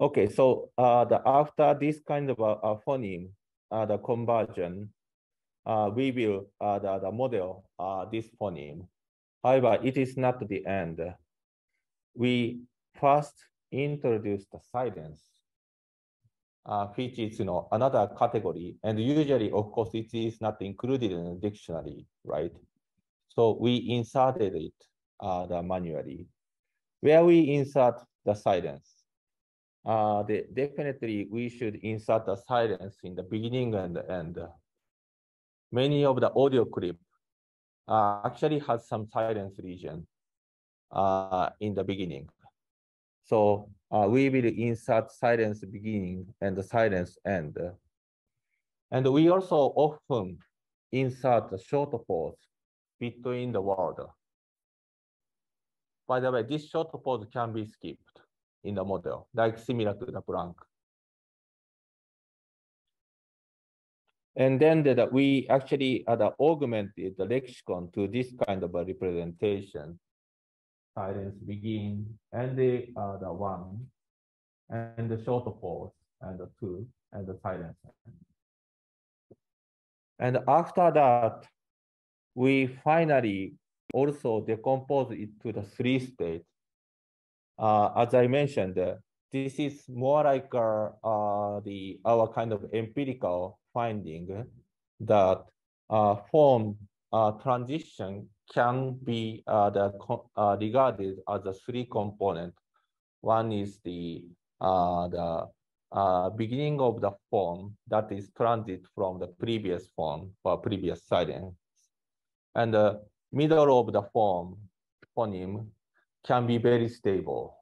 Okay, so uh, the, after this kind of a, a phoneme, uh, the conversion, uh, we will the, the model uh, this phoneme. However, it is not the end. We first introduce the silence, uh, which is you know another category, and usually, of course, it is not included in the dictionary, right? So we inserted it uh, the manually. Where we insert the silence, uh, the, definitely we should insert the silence in the beginning and end. Many of the audio clip uh, actually has some silence region uh, in the beginning. So uh, we will insert silence beginning and the silence end. And we also often insert a short pause between the word. By the way, this short pause can be skipped in the model, like similar to the blank. And then we actually augmented the lexicon to this kind of a representation. Silence begin and the uh, the one and the short pause and the two and the silence. And after that, we finally also decompose it to the three states uh, as I mentioned, this is more like uh, uh, the our kind of empirical finding that uh, phone uh, transition can be the regarded as a three component. One is the the beginning of the phone that is transit from the previous phone or previous silence, and the middle of the phone phoneme can be very stable.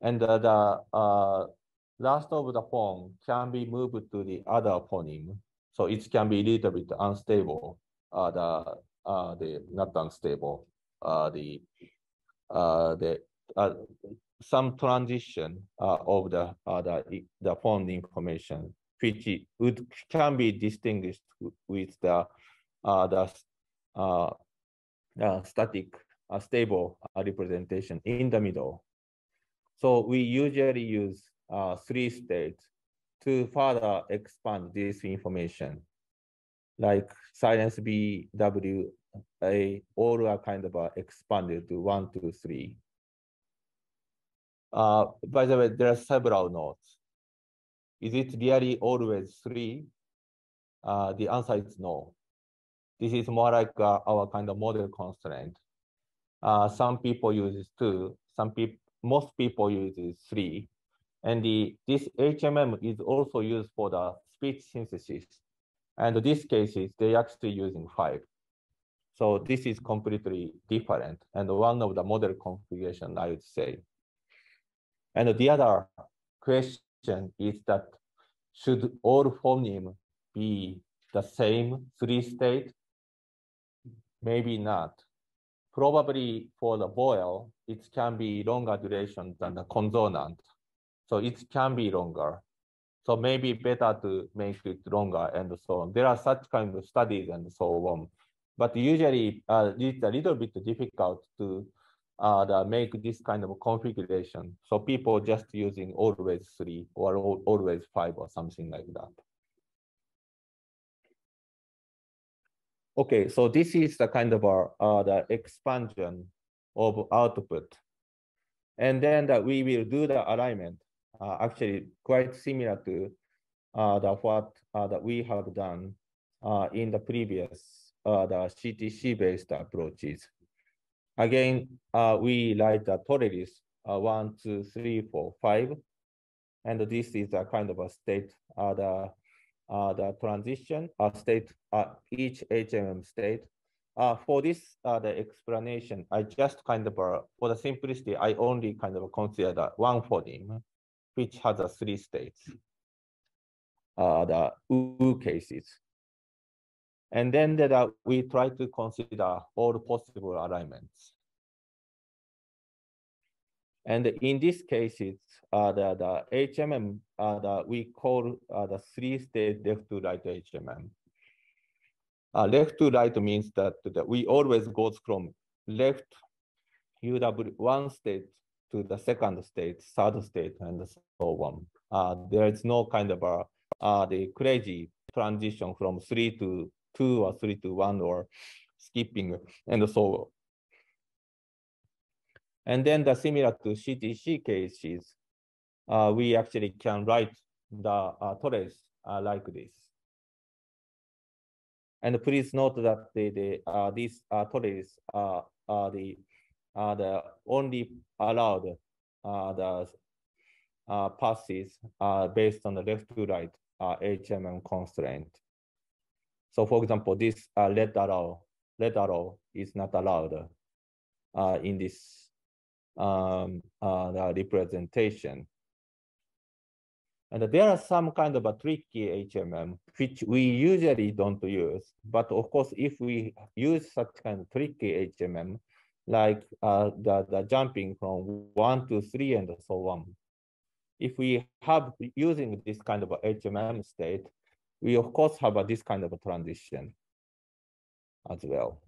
And uh, the uh, last of the phone can be moved to the other phoneme. So it can be a little bit unstable. Uh, the uh, the not unstable. Uh, the uh, the uh, some transition uh, of the uh, the the information, which would can be distinguished with the uh, the uh, uh, static a stable uh, representation in the middle. So we usually use uh, three states to further expand this information, like silence B, A, all are kind of uh, expanded to one, two, three. Uh, by the way, there are several nodes. Is it really always three? Uh, the answer is no. This is more like uh, our kind of model constraint. Uh, some people use two, some people, most people use three. And the, this HMM is also used for the speech synthesis. And in this cases, they actually using five. So this is completely different. And one of the model configuration, I would say. And the other question is that should all phoneme be the same three state? Maybe not. Probably for the vowel, it can be longer duration than the consonant. So it can be longer. So maybe better to make it longer and so on. There are such kind of studies and so on. But usually uh, it's a little bit difficult to uh, make this kind of configuration. So people just using always three or always five or something like that. Okay, so this is the kind of our, uh, the expansion of output. And then that we will do the alignment, uh, actually quite similar to uh, the what uh, that we have done uh, in the previous uh, the CTC-based approaches. Again, uh, we write the trellis uh, one, two, three, four, five, and this is a kind of a state, uh, the uh, the transition uh, state, uh, each HMM state. Uh, for this, uh, the explanation, I just kind of, uh, for the simplicity, I only kind of consider the one phoneme, which has a three states, uh, the U cases. And then that uh, we try to consider all possible alignments. And in this case, it's uh, the, the HMM uh, we call uh, the three-state left to right HMM. Uh, left to right means that, that we always go from left UW one state to the second state, third state, and so on. Uh, there is no kind of a, uh, the crazy transition from three to two or three to one or skipping and so on. And then the similar to CTC cases, uh, we actually can write the uh, uh, like this. And please note that the, the uh, these uh, are, are the are the only allowed uh, the uh, paths uh, based on the left to right uh, HMM constraint. So for example, this uh, let arrow, let arrow is not allowed uh, in this um, uh, representation. And there are some kind of a tricky HMM, which we usually don't use. But of course, if we use such kind of tricky HMM, like uh, the, the jumping from one to three and so on, if we have using this kind of HMM state, we of course have a, this kind of a transition as well.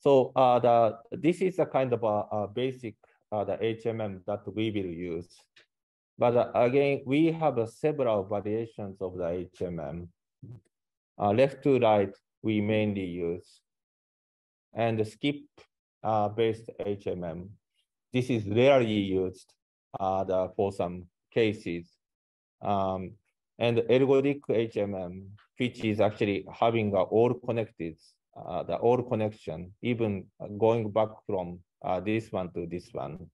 So uh, the, this is a kind of a, a basic uh, the HMM that we will use. But uh, again, we have uh, several variations of the HMM. Left to right, we mainly use. And the skip uh, based HMM. This is rarely used the, for some cases. Um, and ergodic HMM, which is actually having uh, all connected, uh, the all connection, even going back from uh, this one to this one.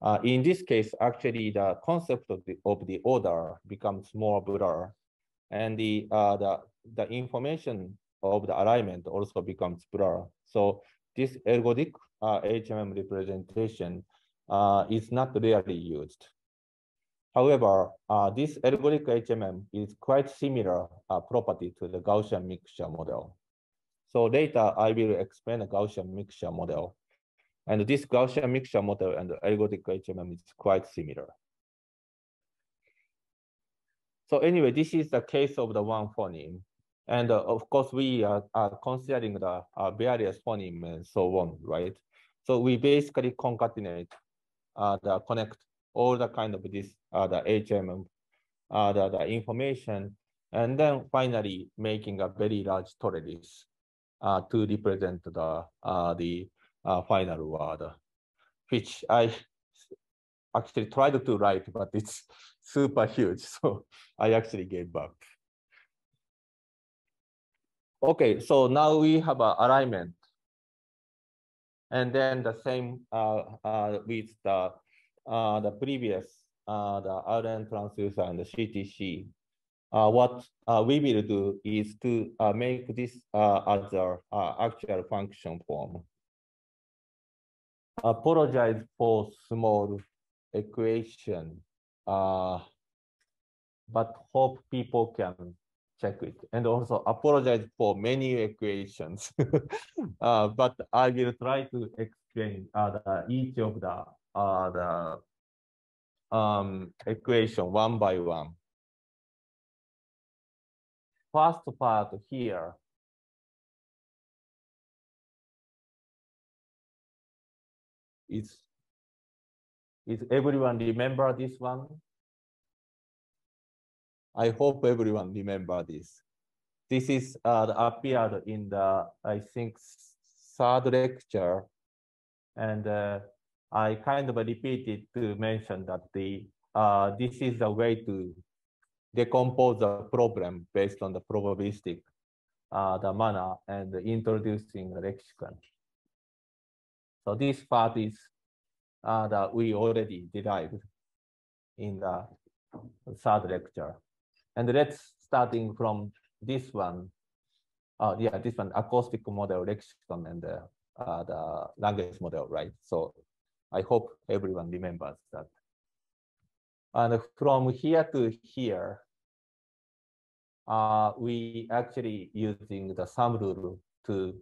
Uh, in this case, actually, the concept of the, of the order becomes more blur, and the, uh, the, the information of the alignment also becomes blur. So this ergodic uh, HMM representation uh, is not really used. However, uh, this ergodic HMM is quite similar uh, property to the Gaussian mixture model. So later, I will explain the Gaussian mixture model. And this Gaussian mixture model and the ergodic HMM is quite similar. So anyway, this is the case of the one phoneme. And uh, of course, we are, are considering the uh, various phoneme and so on, right? So we basically concatenate uh, the connect all the kind of this, uh, the HMM, uh, the, the information, and then finally making a very large trellis uh, to represent the, uh, the uh, final word, which I actually tried to write, but it's super huge. So I actually gave up. Okay, so now we have an alignment. And then the same uh, uh, with the, uh, the previous, uh, the RN transducer and the CTC. Uh, what uh, we will do is to uh, make this uh, as our uh, actual function form apologize for small equation. Uh, but hope people can check it. And also apologize for many equations. but I will try to explain each of the, uh, the um, equation one by one. First part here. Is, is everyone remember this one? I hope everyone remember this. This is uh, appeared in the, I think, third lecture. And uh, I kind of repeated to mention that the uh, this is a way to decompose the problem based on the probabilistic uh, the manner and introducing the lexicon. So this part is uh, that we already derived in the third lecture. And let's starting from this one. Oh, yeah, this one, acoustic model, lexicon, and uh, uh, the language model, right? So I hope everyone remembers that. And from here to here, uh, we actually using the sum rule to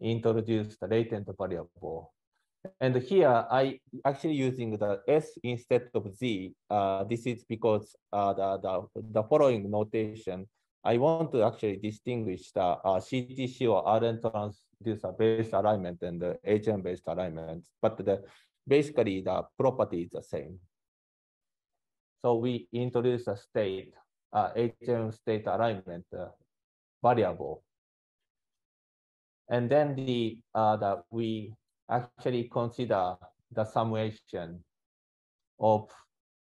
introduce the latent variable. And here I actually using the S instead of Z. Uh, this is because uh, the, the, the following notation, I want to actually distinguish the uh, CTC or RN transducer based alignment and the HM based alignment, but the, basically the property is the same. So we introduce a state, uh, HM state alignment uh, variable. And then the, uh, the we actually consider the summation of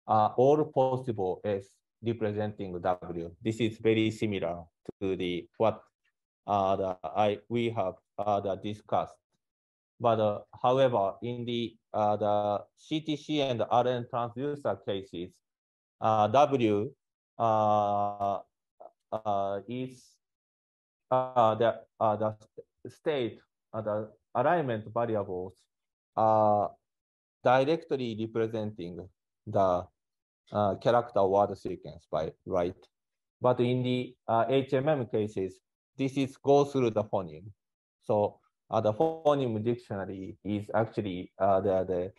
uh, all possible S representing W. This is very similar to the what uh, the, I we have uh, the discussed. But uh, however, in the uh, the CTC and RN transducer cases, uh, W uh, uh, is uh, the the state the alignment variables are directly representing the character word sequence by right. But in the HMM cases, this is go through the phoneme. So uh, the phoneme dictionary is actually uh, the the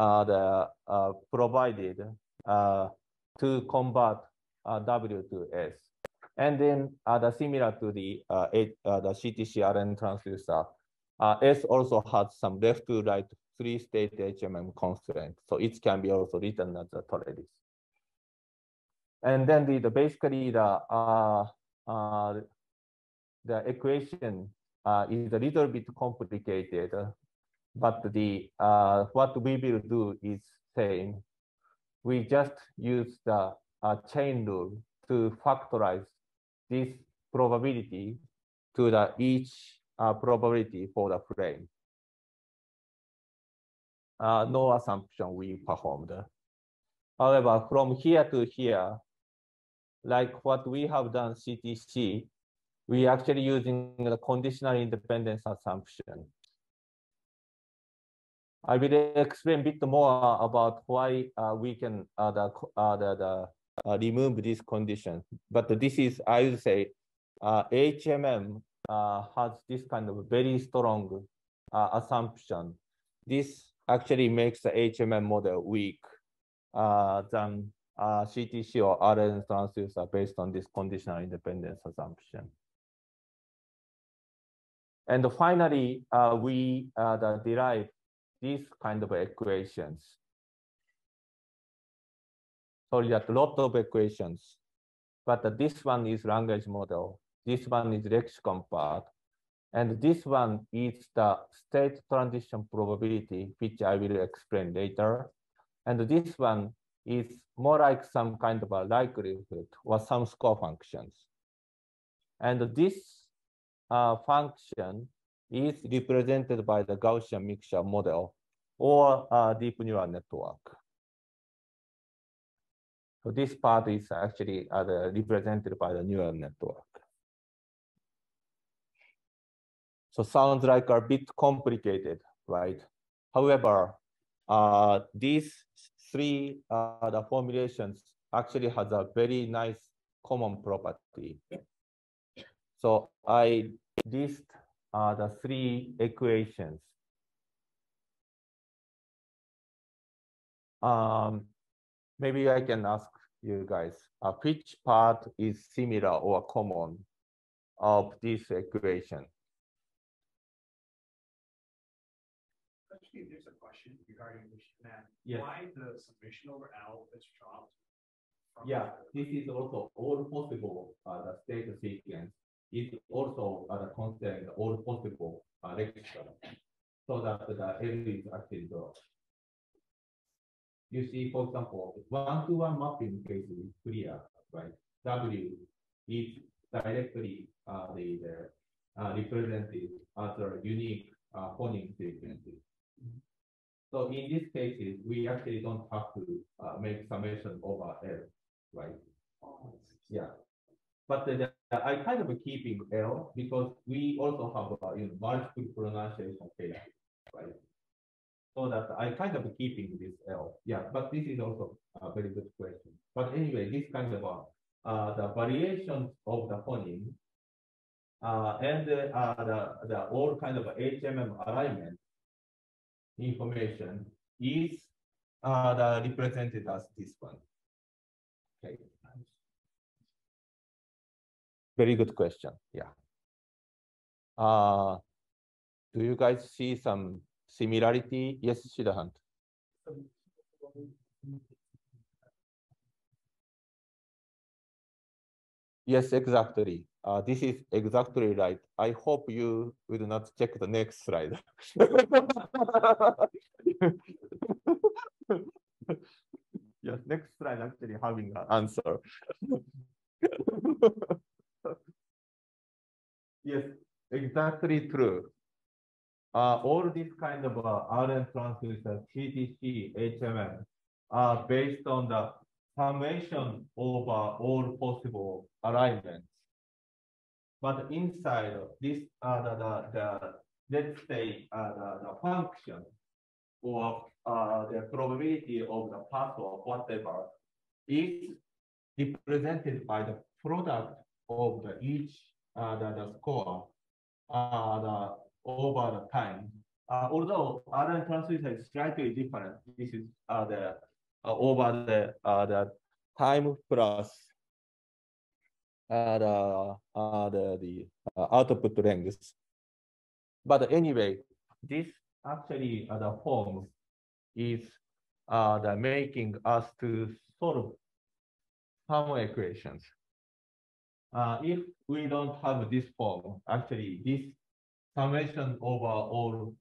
uh, the uh, provided uh, to convert uh, W to S. And then the similar to the uh, the CTCRN transducer, S also has some left to right three state HMM constraint. So it can be also written as a trellis. And then the, the basically the uh, uh, the equation uh, is a little bit complicated, but the uh, what we will do is same. We just use the uh, chain rule to factorize this probability to the each uh, probability for the frame. Uh, no assumption we performed. However, from here to here, like what we have done CTC, we actually using the conditional independence assumption. I will explain a bit more about why uh, we can uh, the, uh, the, the uh, remove this condition. But this is, I would say, HMM has this kind of very strong assumption. This actually makes the HMM model weak than CTC or RN transducer based on this conditional independence assumption. And finally, uh, we uh, derive these kind of equations. Sorry, that lot of equations, but this one is language model. This one is lexicon part. And this one is the state transition probability, which I will explain later. And this one is more like some kind of a likelihood or some score functions. And this uh, function is represented by the Gaussian mixture model or a deep neural network. So this part is actually uh, represented by the neural network. So sounds like a bit complicated, right? However, uh, these three uh, the formulations actually has a very nice common property. So I list uh, the three equations. Um, maybe I can ask you guys, uh, which part is similar or common of this equation? Actually, there's a question regarding. Yes. Why the summation over L is dropped? Yeah, this is also all possible, uh, the state sequence is also the constant, all possible, register. So that the L is actually dropped. You see, for example, one to one mapping case is clear, right? W is directly, uh, the, the, uh, represented as a unique, uh, phonic sequences. So in these cases, we actually don't have to, uh, make summation over L right? Yeah. But I kind of keeping L because we also have uh, you know, multiple pronunciation cases, right? So that I kind of keeping this L. Yeah, but this is also a very good question. But anyway, this kind of uh, uh, the variations of the phoneme uh, and uh, the, the all kind of HMM alignment information is uh, the represented as this one. Okay. Very good question. Yeah. Uh, do you guys see some similarity? Yes, Siddhant. Yes, exactly. Uh, this is exactly right. I hope you will not check the next slide. yes, next slide actually having an answer. yes, exactly true. Uh, all these kind of uh, RN transducers, CTC, HMM, are based on the summation over all possible alignments. But inside of this, uh, the, the, the let's say uh, the, the function or uh, the probability of the path or whatever is represented by the product of the each uh, the, the score uh, the, over the time. Uh, although other transducer is slightly different, this is uh, the uh, over the uh, the time plus uh, the uh, the the uh, output length. But anyway, this actually uh, the form is uh, the making us to solve some equations. Uh, if we don't have this form, actually this summation over all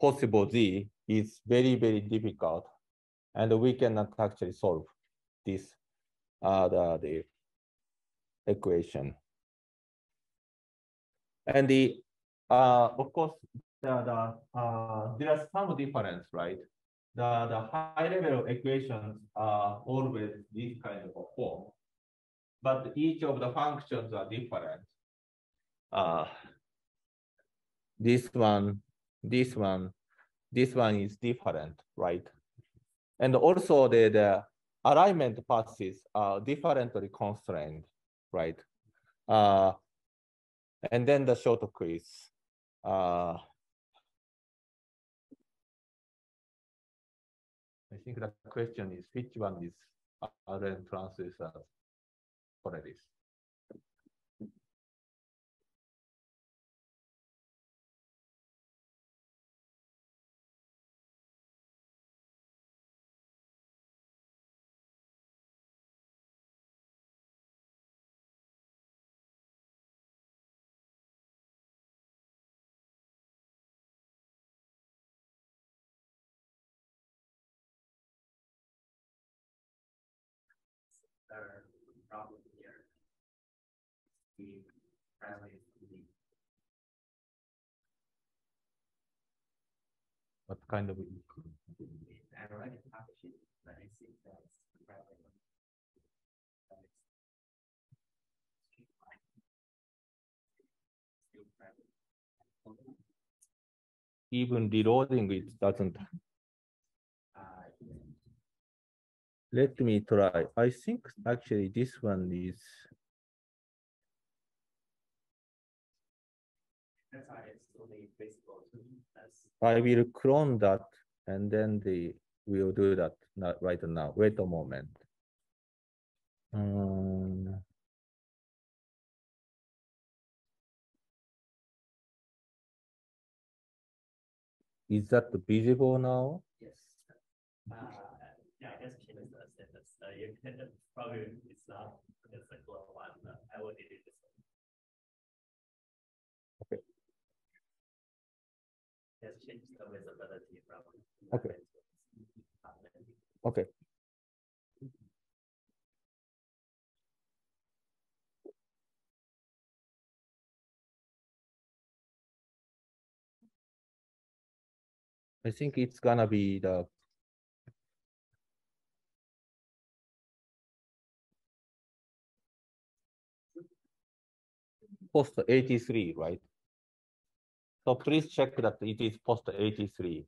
possible z is very, very difficult. And we cannot actually solve this uh, the, the equation. And the uh, of course the, the uh, there are some difference, right? The the high level equations are always this kind of a form, but each of the functions are different. Uh, this one, this one, this one is different, right? And also the, the alignment paths are differently constrained, right? Uh, and then the short quiz. Uh, I think the question is which one is RN transducer for this? Our problem. We translate the What kind of? Even reloading it doesn't. Let me try. I think actually this one is, I will clone that and then the, we'll do that not right now. Wait a moment. Um, is that visible now? Yes. Uh, yeah, I guess change the sentence. Uh, you can probably it's not it's a global one. Uh, I will delete this one. Okay. Yes, change the visibility from. Okay. Okay. I think it's gonna be the post 83, right? So please check that it is post 83.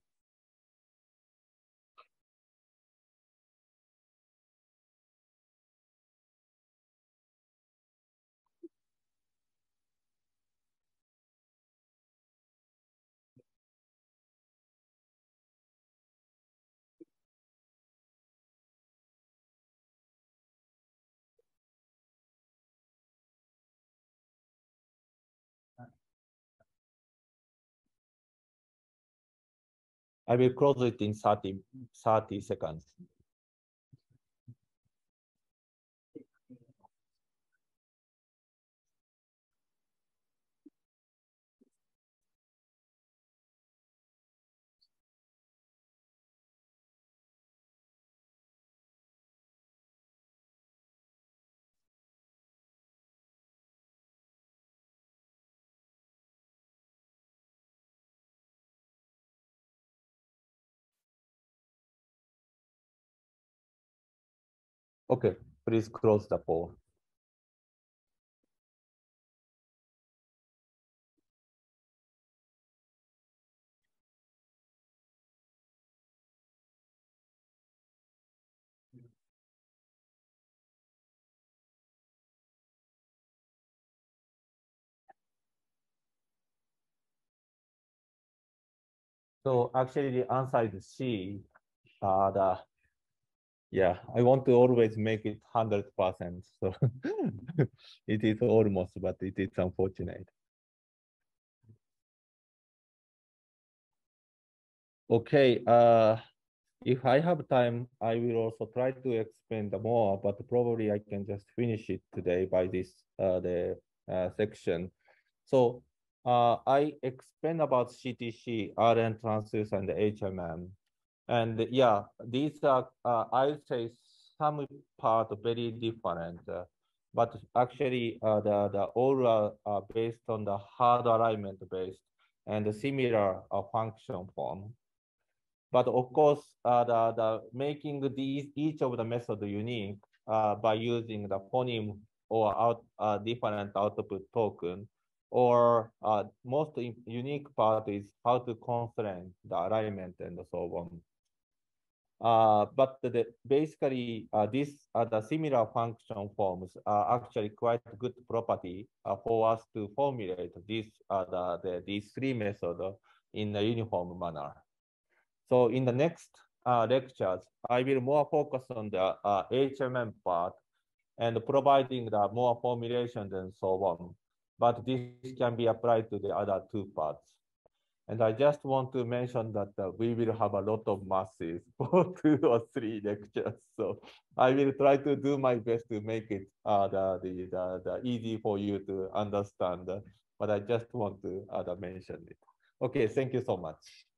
I will close it in 30, 30 seconds. Okay, please close the poll. So actually the answer is C. Uh, the yeah, I want to always make it hundred percent. So it is almost, but it is unfortunate. Okay, uh, if I have time, I will also try to explain the more, but probably I can just finish it today by this uh, the uh, section. So uh, I explain about CTC, RN transducer, and HMM. And yeah, these are, uh, I would say, some part very different, uh, but actually uh, the, the all are, are based on the hard alignment based and similar uh, function form. But of course, uh, the, the making these each of the method unique uh, by using the phoneme or out uh, different output token, or uh, most unique part is how to constrain the alignment and so on. Uh, but the, basically, uh, these are the similar function forms are actually quite good property uh, for us to formulate this, uh, the, the, these three methods in a uniform manner. So in the next uh, lectures, I will more focus on the HMM part and providing the more formulations and so on. But this can be applied to the other two parts. And I just want to mention that uh, we will have a lot of masses for two or three lectures. So I will try to do my best to make it uh, the, the, the, the easy for you to understand. but I just want to uh, mention it. Okay, thank you so much.